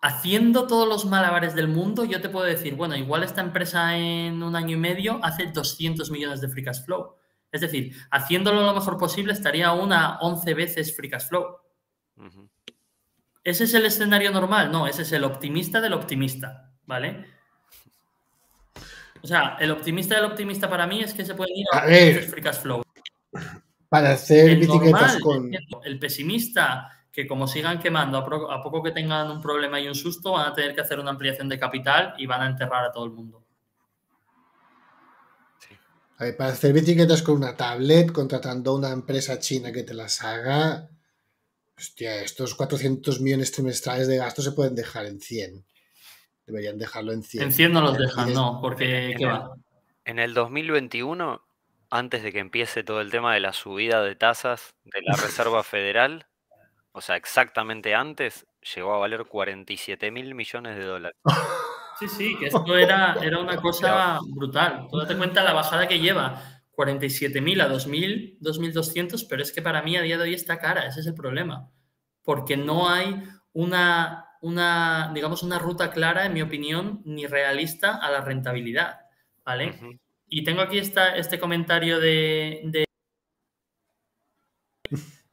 Speaker 1: haciendo todos los malabares del mundo, yo te puedo decir, bueno, igual esta empresa en un año y medio hace 200 millones de free cash flow. Es decir, haciéndolo lo mejor posible estaría una 11 veces free cash flow. ¿Ese es el escenario normal? No, ese es el optimista del optimista, ¿vale? O sea, el optimista del optimista para mí es que se puede ir
Speaker 2: a, ver,
Speaker 1: free cash flow.
Speaker 2: Para hacer el normal,
Speaker 1: con... El pesimista, que como sigan quemando, a poco que tengan un problema y un susto, van a tener que hacer una ampliación de capital y van a enterrar a todo el mundo.
Speaker 2: A ver, para hacer etiquetas con una tablet, contratando a una empresa china que te las haga, Hostia, estos 400 millones trimestrales de gasto se pueden dejar en 100. Deberían dejarlo en 100.
Speaker 1: En 100 no los dejan, no, porque
Speaker 3: ¿qué va? En el 2021, antes de que empiece todo el tema de la subida de tasas de la Reserva Federal, o sea, exactamente antes, llegó a valer 47 mil millones de dólares.
Speaker 1: Sí, sí, que esto era, era una cosa brutal. Tú date cuenta la bajada que lleva 47.000 a 2.000, 2.200, pero es que para mí a día de hoy está cara, ese es el problema, porque no hay una, una digamos, una ruta clara, en mi opinión, ni realista a la rentabilidad, ¿vale? Y tengo aquí esta, este comentario de...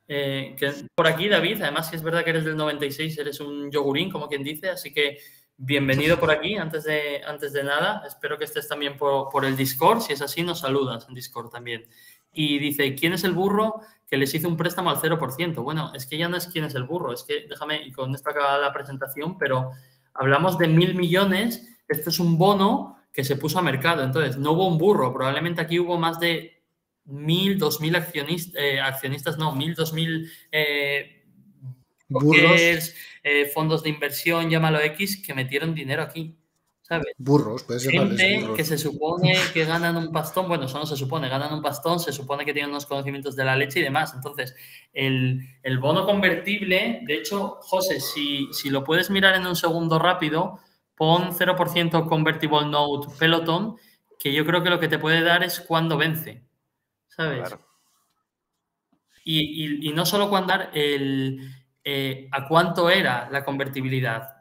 Speaker 1: Eh, que por aquí, David, además si es verdad que eres del 96, eres un yogurín, como quien dice, así que bienvenido por aquí, antes de, antes de nada. Espero que estés también por, el Discord. Si es así, nos saludas en Discord también. Y dice, ¿quién es el burro que les hizo un préstamo al 0%? Bueno, es que ya no es quién es el burro, es que déjame, y con esto acaba la presentación, pero hablamos de mil millones. Esto es un bono que se puso a mercado. Entonces, no hubo un burro, probablemente aquí hubo más de mil, dos mil accionistas, eh, accionistas no, mil, dos mil eh, burros. Eh, fondos de inversión, llámalo X, que metieron dinero aquí. ¿Sabes?
Speaker 2: Burros, puede ser
Speaker 1: Gente que se supone que ganan un pastón, bueno, eso no se supone, ganan un pastón, se supone que tienen unos conocimientos de la leche y demás. Entonces, el, bono convertible, de hecho, José, si, si, lo puedes mirar en un segundo rápido, pon 0% convertible note Peloton, que yo creo que lo que te puede dar es cuando vence, ¿sabes? Y, y, no solo cuando dar el, eh, a cuánto era la convertibilidad.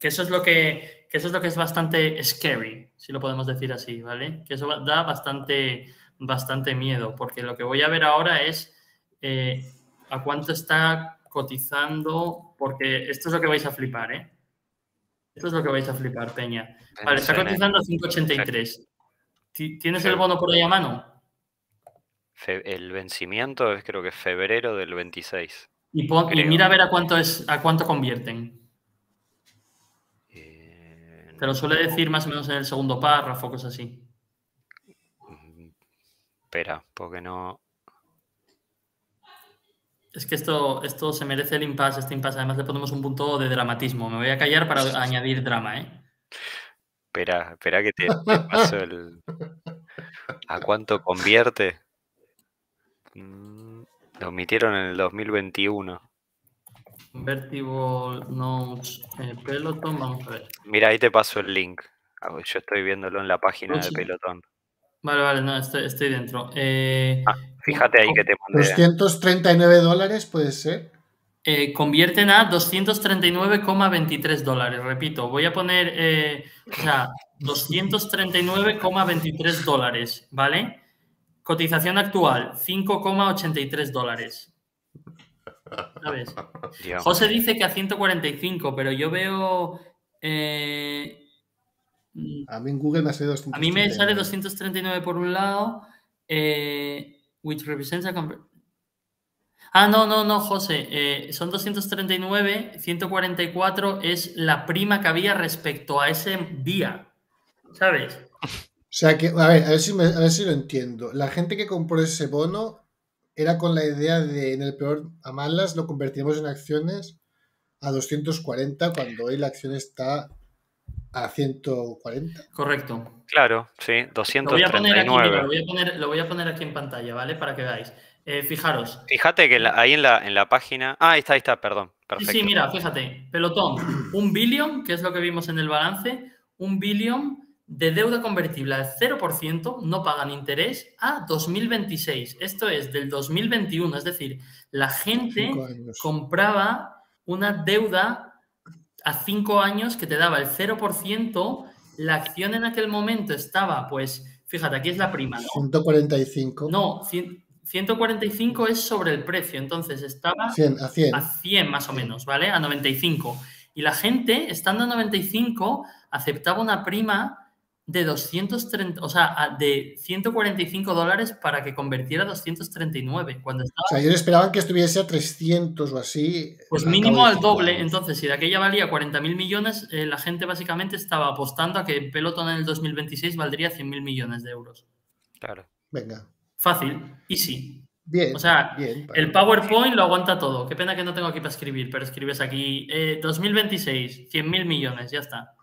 Speaker 1: Que eso es lo que, que eso es lo que es bastante scary, si lo podemos decir así, ¿vale? Que eso da bastante, bastante miedo, porque lo que voy a ver ahora es eh, a cuánto está cotizando, porque esto es lo que vais a flipar, ¿eh? Esto es lo que vais a flipar, Peña. Vale, está cotizando a 5,83. ¿Tienes el bono por ahí a mano?
Speaker 3: El vencimiento es creo que febrero del 26.
Speaker 1: Y, mira a ver a cuánto es, a cuánto convierten. Te lo suele decir más o menos en el segundo párrafo, cosas así.
Speaker 3: Espera, porque no.
Speaker 1: Es que esto, esto se merece el impasse, este impasse. Además le ponemos un punto de dramatismo. Me voy a callar para añadir drama, ¿eh?
Speaker 3: Espera, espera que te, paso el... ¿A cuánto convierte? Mm, lo omitieron en el 2021.
Speaker 1: Convertible Notes eh, Peloton, vamos a ver.
Speaker 3: Mira, ahí te paso el link. Ah, yo estoy viéndolo en la página de Peloton.
Speaker 1: Vale, vale, no, estoy, dentro. Eh,
Speaker 3: ah, fíjate ahí que te
Speaker 2: mandé. 239 dólares puede ser.
Speaker 1: Eh, convierten a 239,23 dólares. Repito, voy a poner, eh, o sea, 239,23 dólares, ¿vale? Cotización actual, 5,83 dólares. ¿Sabes? José dice que a 145, pero yo veo... Eh,
Speaker 2: a mí en Google me salido 239.
Speaker 1: A mí me sale 239 por un lado, which represents a Ah, no, no, no, José. Eh, son 239, 144 es la prima que había respecto a ese día. ¿Sabes?
Speaker 2: O sea que, a ver, a ver, si, a ver si lo entiendo. La gente que compró ese bono era con la idea de, en el peor a malas, lo convertimos en acciones a 240 cuando hoy la acción está a 140.
Speaker 1: Correcto.
Speaker 3: Claro, sí, 239.
Speaker 1: Lo voy a poner, lo voy a poner aquí en pantalla, ¿vale? Para que veáis. Eh, fijaros.
Speaker 3: Fíjate que ahí en la, en la página. Ah, ahí está, ahí está, perdón.
Speaker 1: Perfecto. Sí, mira, fíjate. Pelotón, un billón, que es lo que vimos en el balance, un billón de deuda convertible al 0%, no pagan interés a 2026. Esto es del 2021, es decir, la gente compraba una deuda a 5 años que te daba el 0%, la acción en aquel momento estaba, pues, fíjate, aquí es la prima, ¿no?
Speaker 2: 145.
Speaker 1: No, 145 es sobre el precio, entonces estaba
Speaker 2: a 100, a 100.
Speaker 1: a 100 más o menos, ¿vale? A 95. Y la gente, estando a 95, aceptaba una prima de 230, o sea, de 145 dólares para que convirtiera a 239. Cuando estaba,
Speaker 2: o sea, ellos esperaban que estuviese a 300 o así.
Speaker 1: Pues mínimo al doble. Entonces, si de aquella valía 40 mil millones, eh, la gente básicamente estaba apostando a que Peloton en el 2026 valdría 100 mil millones de euros.
Speaker 3: Claro.
Speaker 2: Venga.
Speaker 1: Fácil, easy.
Speaker 2: Bien.
Speaker 1: O sea, el PowerPoint lo aguanta todo. Qué pena que no tengo aquí para escribir, pero escribes aquí 2026, 100 mil millones, ya está.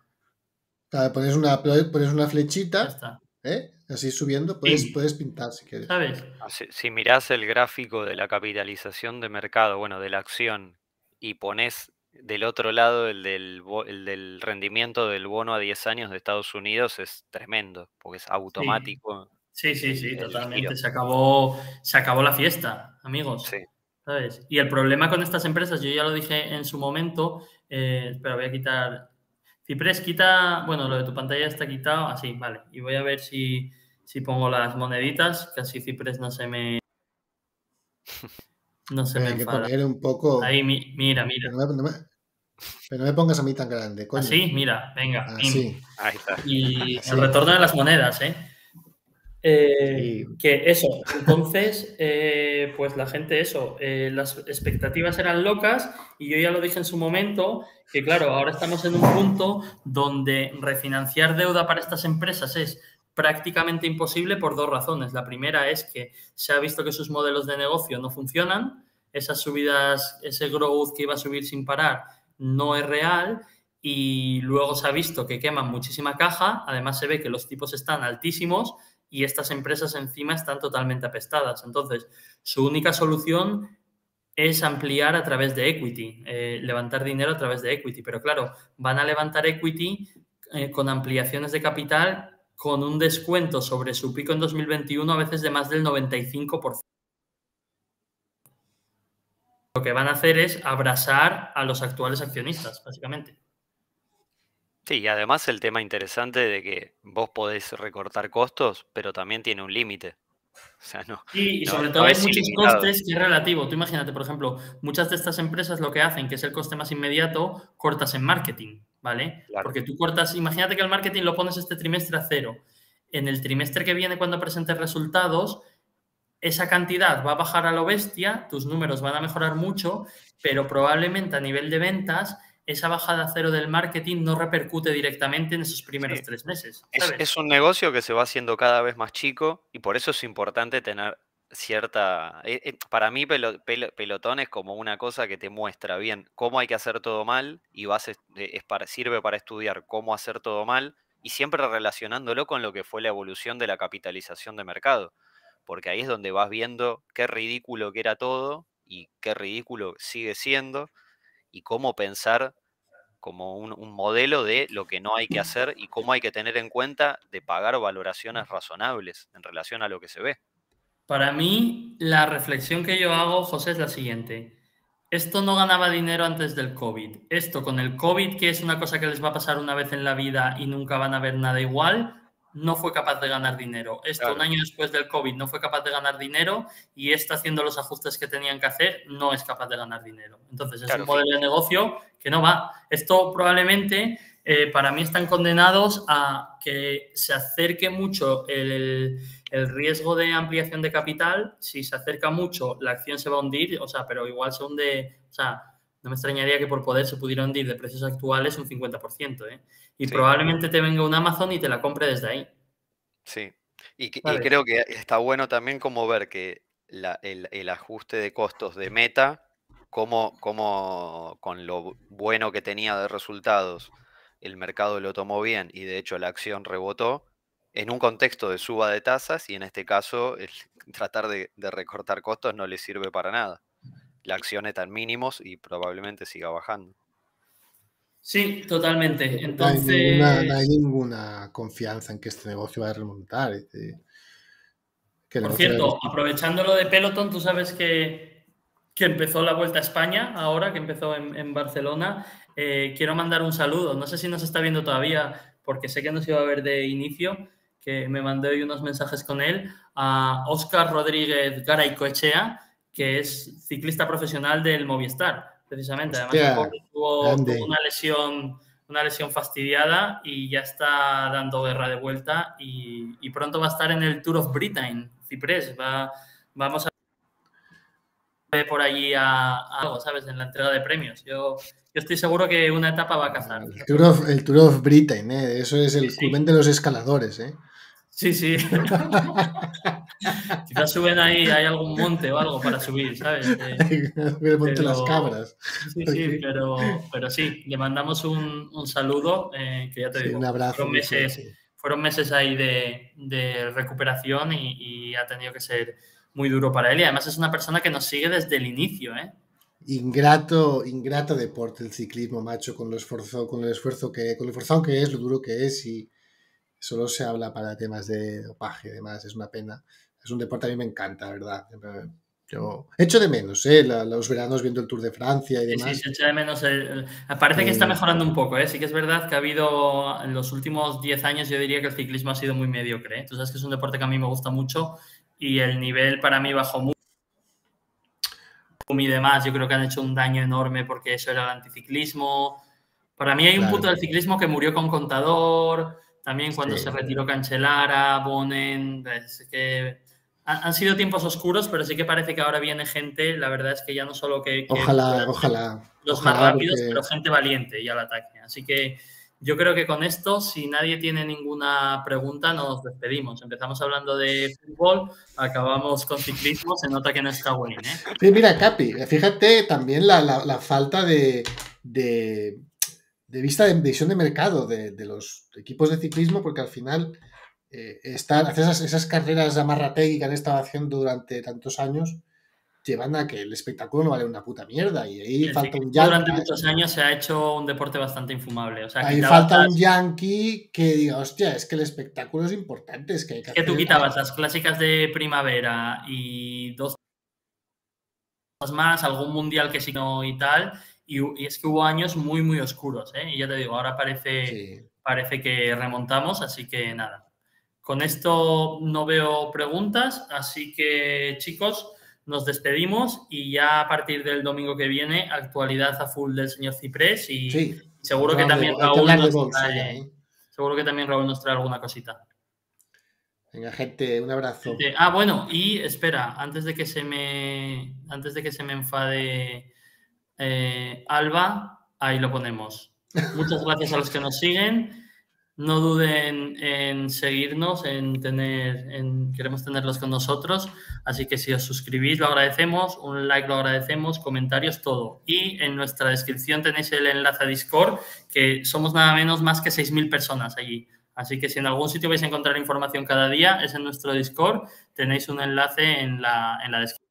Speaker 2: Claro, pones una, pones una flechita, ya está. ¿eh? así subiendo, puedes, puedes pintar si quieres.
Speaker 1: ¿Sabes?
Speaker 3: Ah, si, si mirás el gráfico de la capitalización de mercado, bueno, de la acción, y pones del otro lado el del, el del rendimiento del bono a 10 años de Estados Unidos, es tremendo, porque es automático.
Speaker 1: Sí, sí, sí, totalmente. Se acabó, se acabó la fiesta, amigos.
Speaker 3: Sí.
Speaker 1: ¿Sabes? Y el problema con estas empresas, yo ya lo dije en su momento, eh, espera, voy a quitar. Cipres, quita. Bueno, lo de tu pantalla está quitado. Así, vale. Y voy a ver si, si pongo las moneditas, que así Cipres no se me. No se me enfada.
Speaker 2: Que un poco...
Speaker 1: Ahí, mira, mira.
Speaker 2: Pero no, me, pongas a mí tan grande. Coño.
Speaker 1: Así, mira, venga.
Speaker 2: Así.
Speaker 3: Ahí está.
Speaker 1: Y el retorno de las monedas, ¿eh? Eh, que eso, entonces, eh, pues la gente, eso, eh, las expectativas eran locas y yo ya lo dije en su momento, que claro, ahora estamos en un punto donde refinanciar deuda para estas empresas es prácticamente imposible por dos razones. La primera es que se ha visto que sus modelos de negocio no funcionan, esas subidas, ese growth que iba a subir sin parar no es real y luego se ha visto que queman muchísima caja, además se ve que los tipos están altísimos y estas empresas encima están totalmente apestadas. Entonces, su única solución es ampliar a través de equity, eh, levantar dinero a través de equity. Pero claro, van a levantar equity eh, con ampliaciones de capital con un descuento sobre su pico en 2021 a veces de más del 95%. Lo que van a hacer es abrazar a los actuales accionistas, básicamente.
Speaker 3: Sí, y además el tema interesante de que vos podés recortar costos, pero también tiene un límite. O sea, no,
Speaker 1: y sobre todo hay muchos costes que es relativo. Tú imagínate, por ejemplo, muchas de estas empresas lo que hacen, que es el coste más inmediato, cortas en marketing, ¿vale? Porque tú cortas, imagínate que el marketing lo pones este trimestre a cero. En el trimestre que viene, cuando presentes resultados, esa cantidad va a bajar a lo bestia, tus números van a mejorar mucho, pero probablemente a nivel de ventas esa bajada cero del marketing no repercute directamente en esos primeros tres meses.
Speaker 3: Es, un negocio que se va haciendo cada vez más chico y por eso es importante tener cierta... Eh, eh, para mí pelotón es como una cosa que te muestra bien cómo hay que hacer todo mal y sirve para estudiar cómo hacer todo mal y siempre relacionándolo con lo que fue la evolución de la capitalización de mercado porque ahí es donde vas viendo qué ridículo que era todo y qué ridículo sigue siendo y cómo pensar como un, modelo de lo que no hay que hacer y cómo hay que tener en cuenta de pagar valoraciones razonables en relación a lo que se ve.
Speaker 1: Para mí, la reflexión que yo hago, José, es la siguiente. Esto no ganaba dinero antes del COVID. Esto con el COVID, que es una cosa que les va a pasar una vez en la vida y nunca van a ver nada igual, no fue capaz de ganar dinero. Esto un año después del COVID no fue capaz de ganar dinero y está haciendo los ajustes que tenían que hacer, no es capaz de ganar dinero. Entonces es un modelo de negocio que no va. Esto probablemente eh, para mí están condenados a que se acerque mucho el, el, riesgo de ampliación de capital. Si se acerca mucho, la acción se va a hundir, o sea, pero igual se hunde, o sea, no me extrañaría que por poder se pudiera hundir de precios actuales un 50%, ¿eh? Y probablemente te venga un Amazon y te la compre desde ahí.
Speaker 3: Sí. Y, creo que está bueno también como ver que el, ajuste de costos de Meta, como, como con lo bueno que tenía de resultados, el mercado lo tomó bien y de hecho la acción rebotó en un contexto de suba de tasas y en este caso el tratar de, de recortar costos no le sirve para nada. La acción está en mínimos y probablemente siga bajando.
Speaker 1: Sí, totalmente. Entonces...
Speaker 2: No hay, ninguna, confianza en que este negocio va a remontar.
Speaker 1: Por cierto, aprovechando lo de Peloton, tú sabes que, que, empezó la Vuelta a España ahora, que empezó en, Barcelona. Eh, quiero mandar un saludo. No sé si nos está viendo todavía, porque sé que nos iba a ver de inicio, que me mandé hoy unos mensajes con él, a Óscar Rodríguez Garaycoechea, que es ciclista profesional del Movistar precisamente. Además, tuvo, una lesión una lesión fastidiada y ya está dando guerra de vuelta y, pronto va a estar en el Tour of Britain, Ciprés. Va, vamos a ver por allí a, algo, ¿sabes? En la entrega de premios. Yo, yo, estoy seguro que una etapa va a cazar.
Speaker 2: El Tour of, el Tour of Britain, ¿eh? eso es el sí, de los escaladores. ¿eh?
Speaker 1: Sí, sí. Quizás suben ahí, hay algún monte o algo para subir, ¿sabes?
Speaker 2: Eh, monte las cabras.
Speaker 1: Sí, sí, pero, pero sí, le mandamos un, un saludo, eh, que ya te digo, un abrazo, fueron, meses, fueron meses ahí de, de recuperación y, y, ha tenido que ser muy duro para él. Y además es una persona que nos sigue desde el inicio, ¿eh?
Speaker 2: Ingrato, ingrato deporte el ciclismo, macho, con lo esfuerzo, con el esfuerzo que, con lo esforzado que es, lo duro que es y solo se habla para temas de dopaje y demás, es una pena. Es un deporte a mí me encanta, ¿verdad? Yo echo de menos, ¿eh? los veranos viendo el Tour de Francia y demás.
Speaker 1: Sí, sí, se echa de menos. parece que está mejorando un poco, ¿eh? Sí que es verdad que ha habido en los últimos 10 años, yo diría que el ciclismo ha sido muy mediocre. ¿eh? Tú sabes que es un deporte que a mí me gusta mucho y el nivel para mí bajó mucho. Y demás, yo creo que han hecho un daño enorme porque eso era el anticiclismo. Para mí hay un punto del ciclismo que murió con contador también cuando se retiró Cancelara, Bonen, es que han, sido tiempos oscuros, pero sí que parece que ahora viene gente, la verdad es que ya no solo que...
Speaker 2: ojalá, ojalá.
Speaker 1: Los más rápidos, pero gente valiente y al ataque. Así que yo creo que con esto, si nadie tiene ninguna pregunta, nos despedimos. Empezamos hablando de fútbol, acabamos con ciclismo, se nota que no está bueno. ¿eh?
Speaker 2: Sí, mira, Capi, fíjate también la, falta de, de vista de visión de mercado de, los equipos de ciclismo, porque al final eh, están, esas, esas carreras de amarrategui que han estado haciendo durante tantos años llevan a que el espectáculo no vale una puta mierda y ahí falta un
Speaker 1: yankee. Durante muchos años se ha hecho un deporte bastante infumable. O sea,
Speaker 2: ahí falta un yankee que diga, hostia, es que el espectáculo es importante. Es que, hay
Speaker 1: que, que tú quitabas las clásicas de primavera y dos más, algún mundial que sí no y tal, y, es que hubo años muy, muy oscuros. ¿eh? Y ya te digo, ahora parece, parece que remontamos, así que nada. Con esto no veo preguntas, así que chicos, nos despedimos y ya a partir del domingo que viene, actualidad a full del señor Ciprés y seguro que también Raúl nos trae, seguro que también Raúl nos trae alguna cosita.
Speaker 2: Venga, gente, un abrazo.
Speaker 1: Ah, bueno, y espera, antes de que se me antes de que se me enfade eh, Alba, ahí lo ponemos. Muchas gracias a los que nos siguen. No duden en seguirnos, en tener, en, queremos tenerlos con nosotros. Así que si os suscribís, lo agradecemos, un like lo agradecemos, comentarios, todo. Y en nuestra descripción tenéis el enlace a Discord, que somos nada menos más que 6.000 personas allí. Así que si en algún sitio vais a encontrar información cada día, es en nuestro Discord. Tenéis un enlace en la, en la descripción.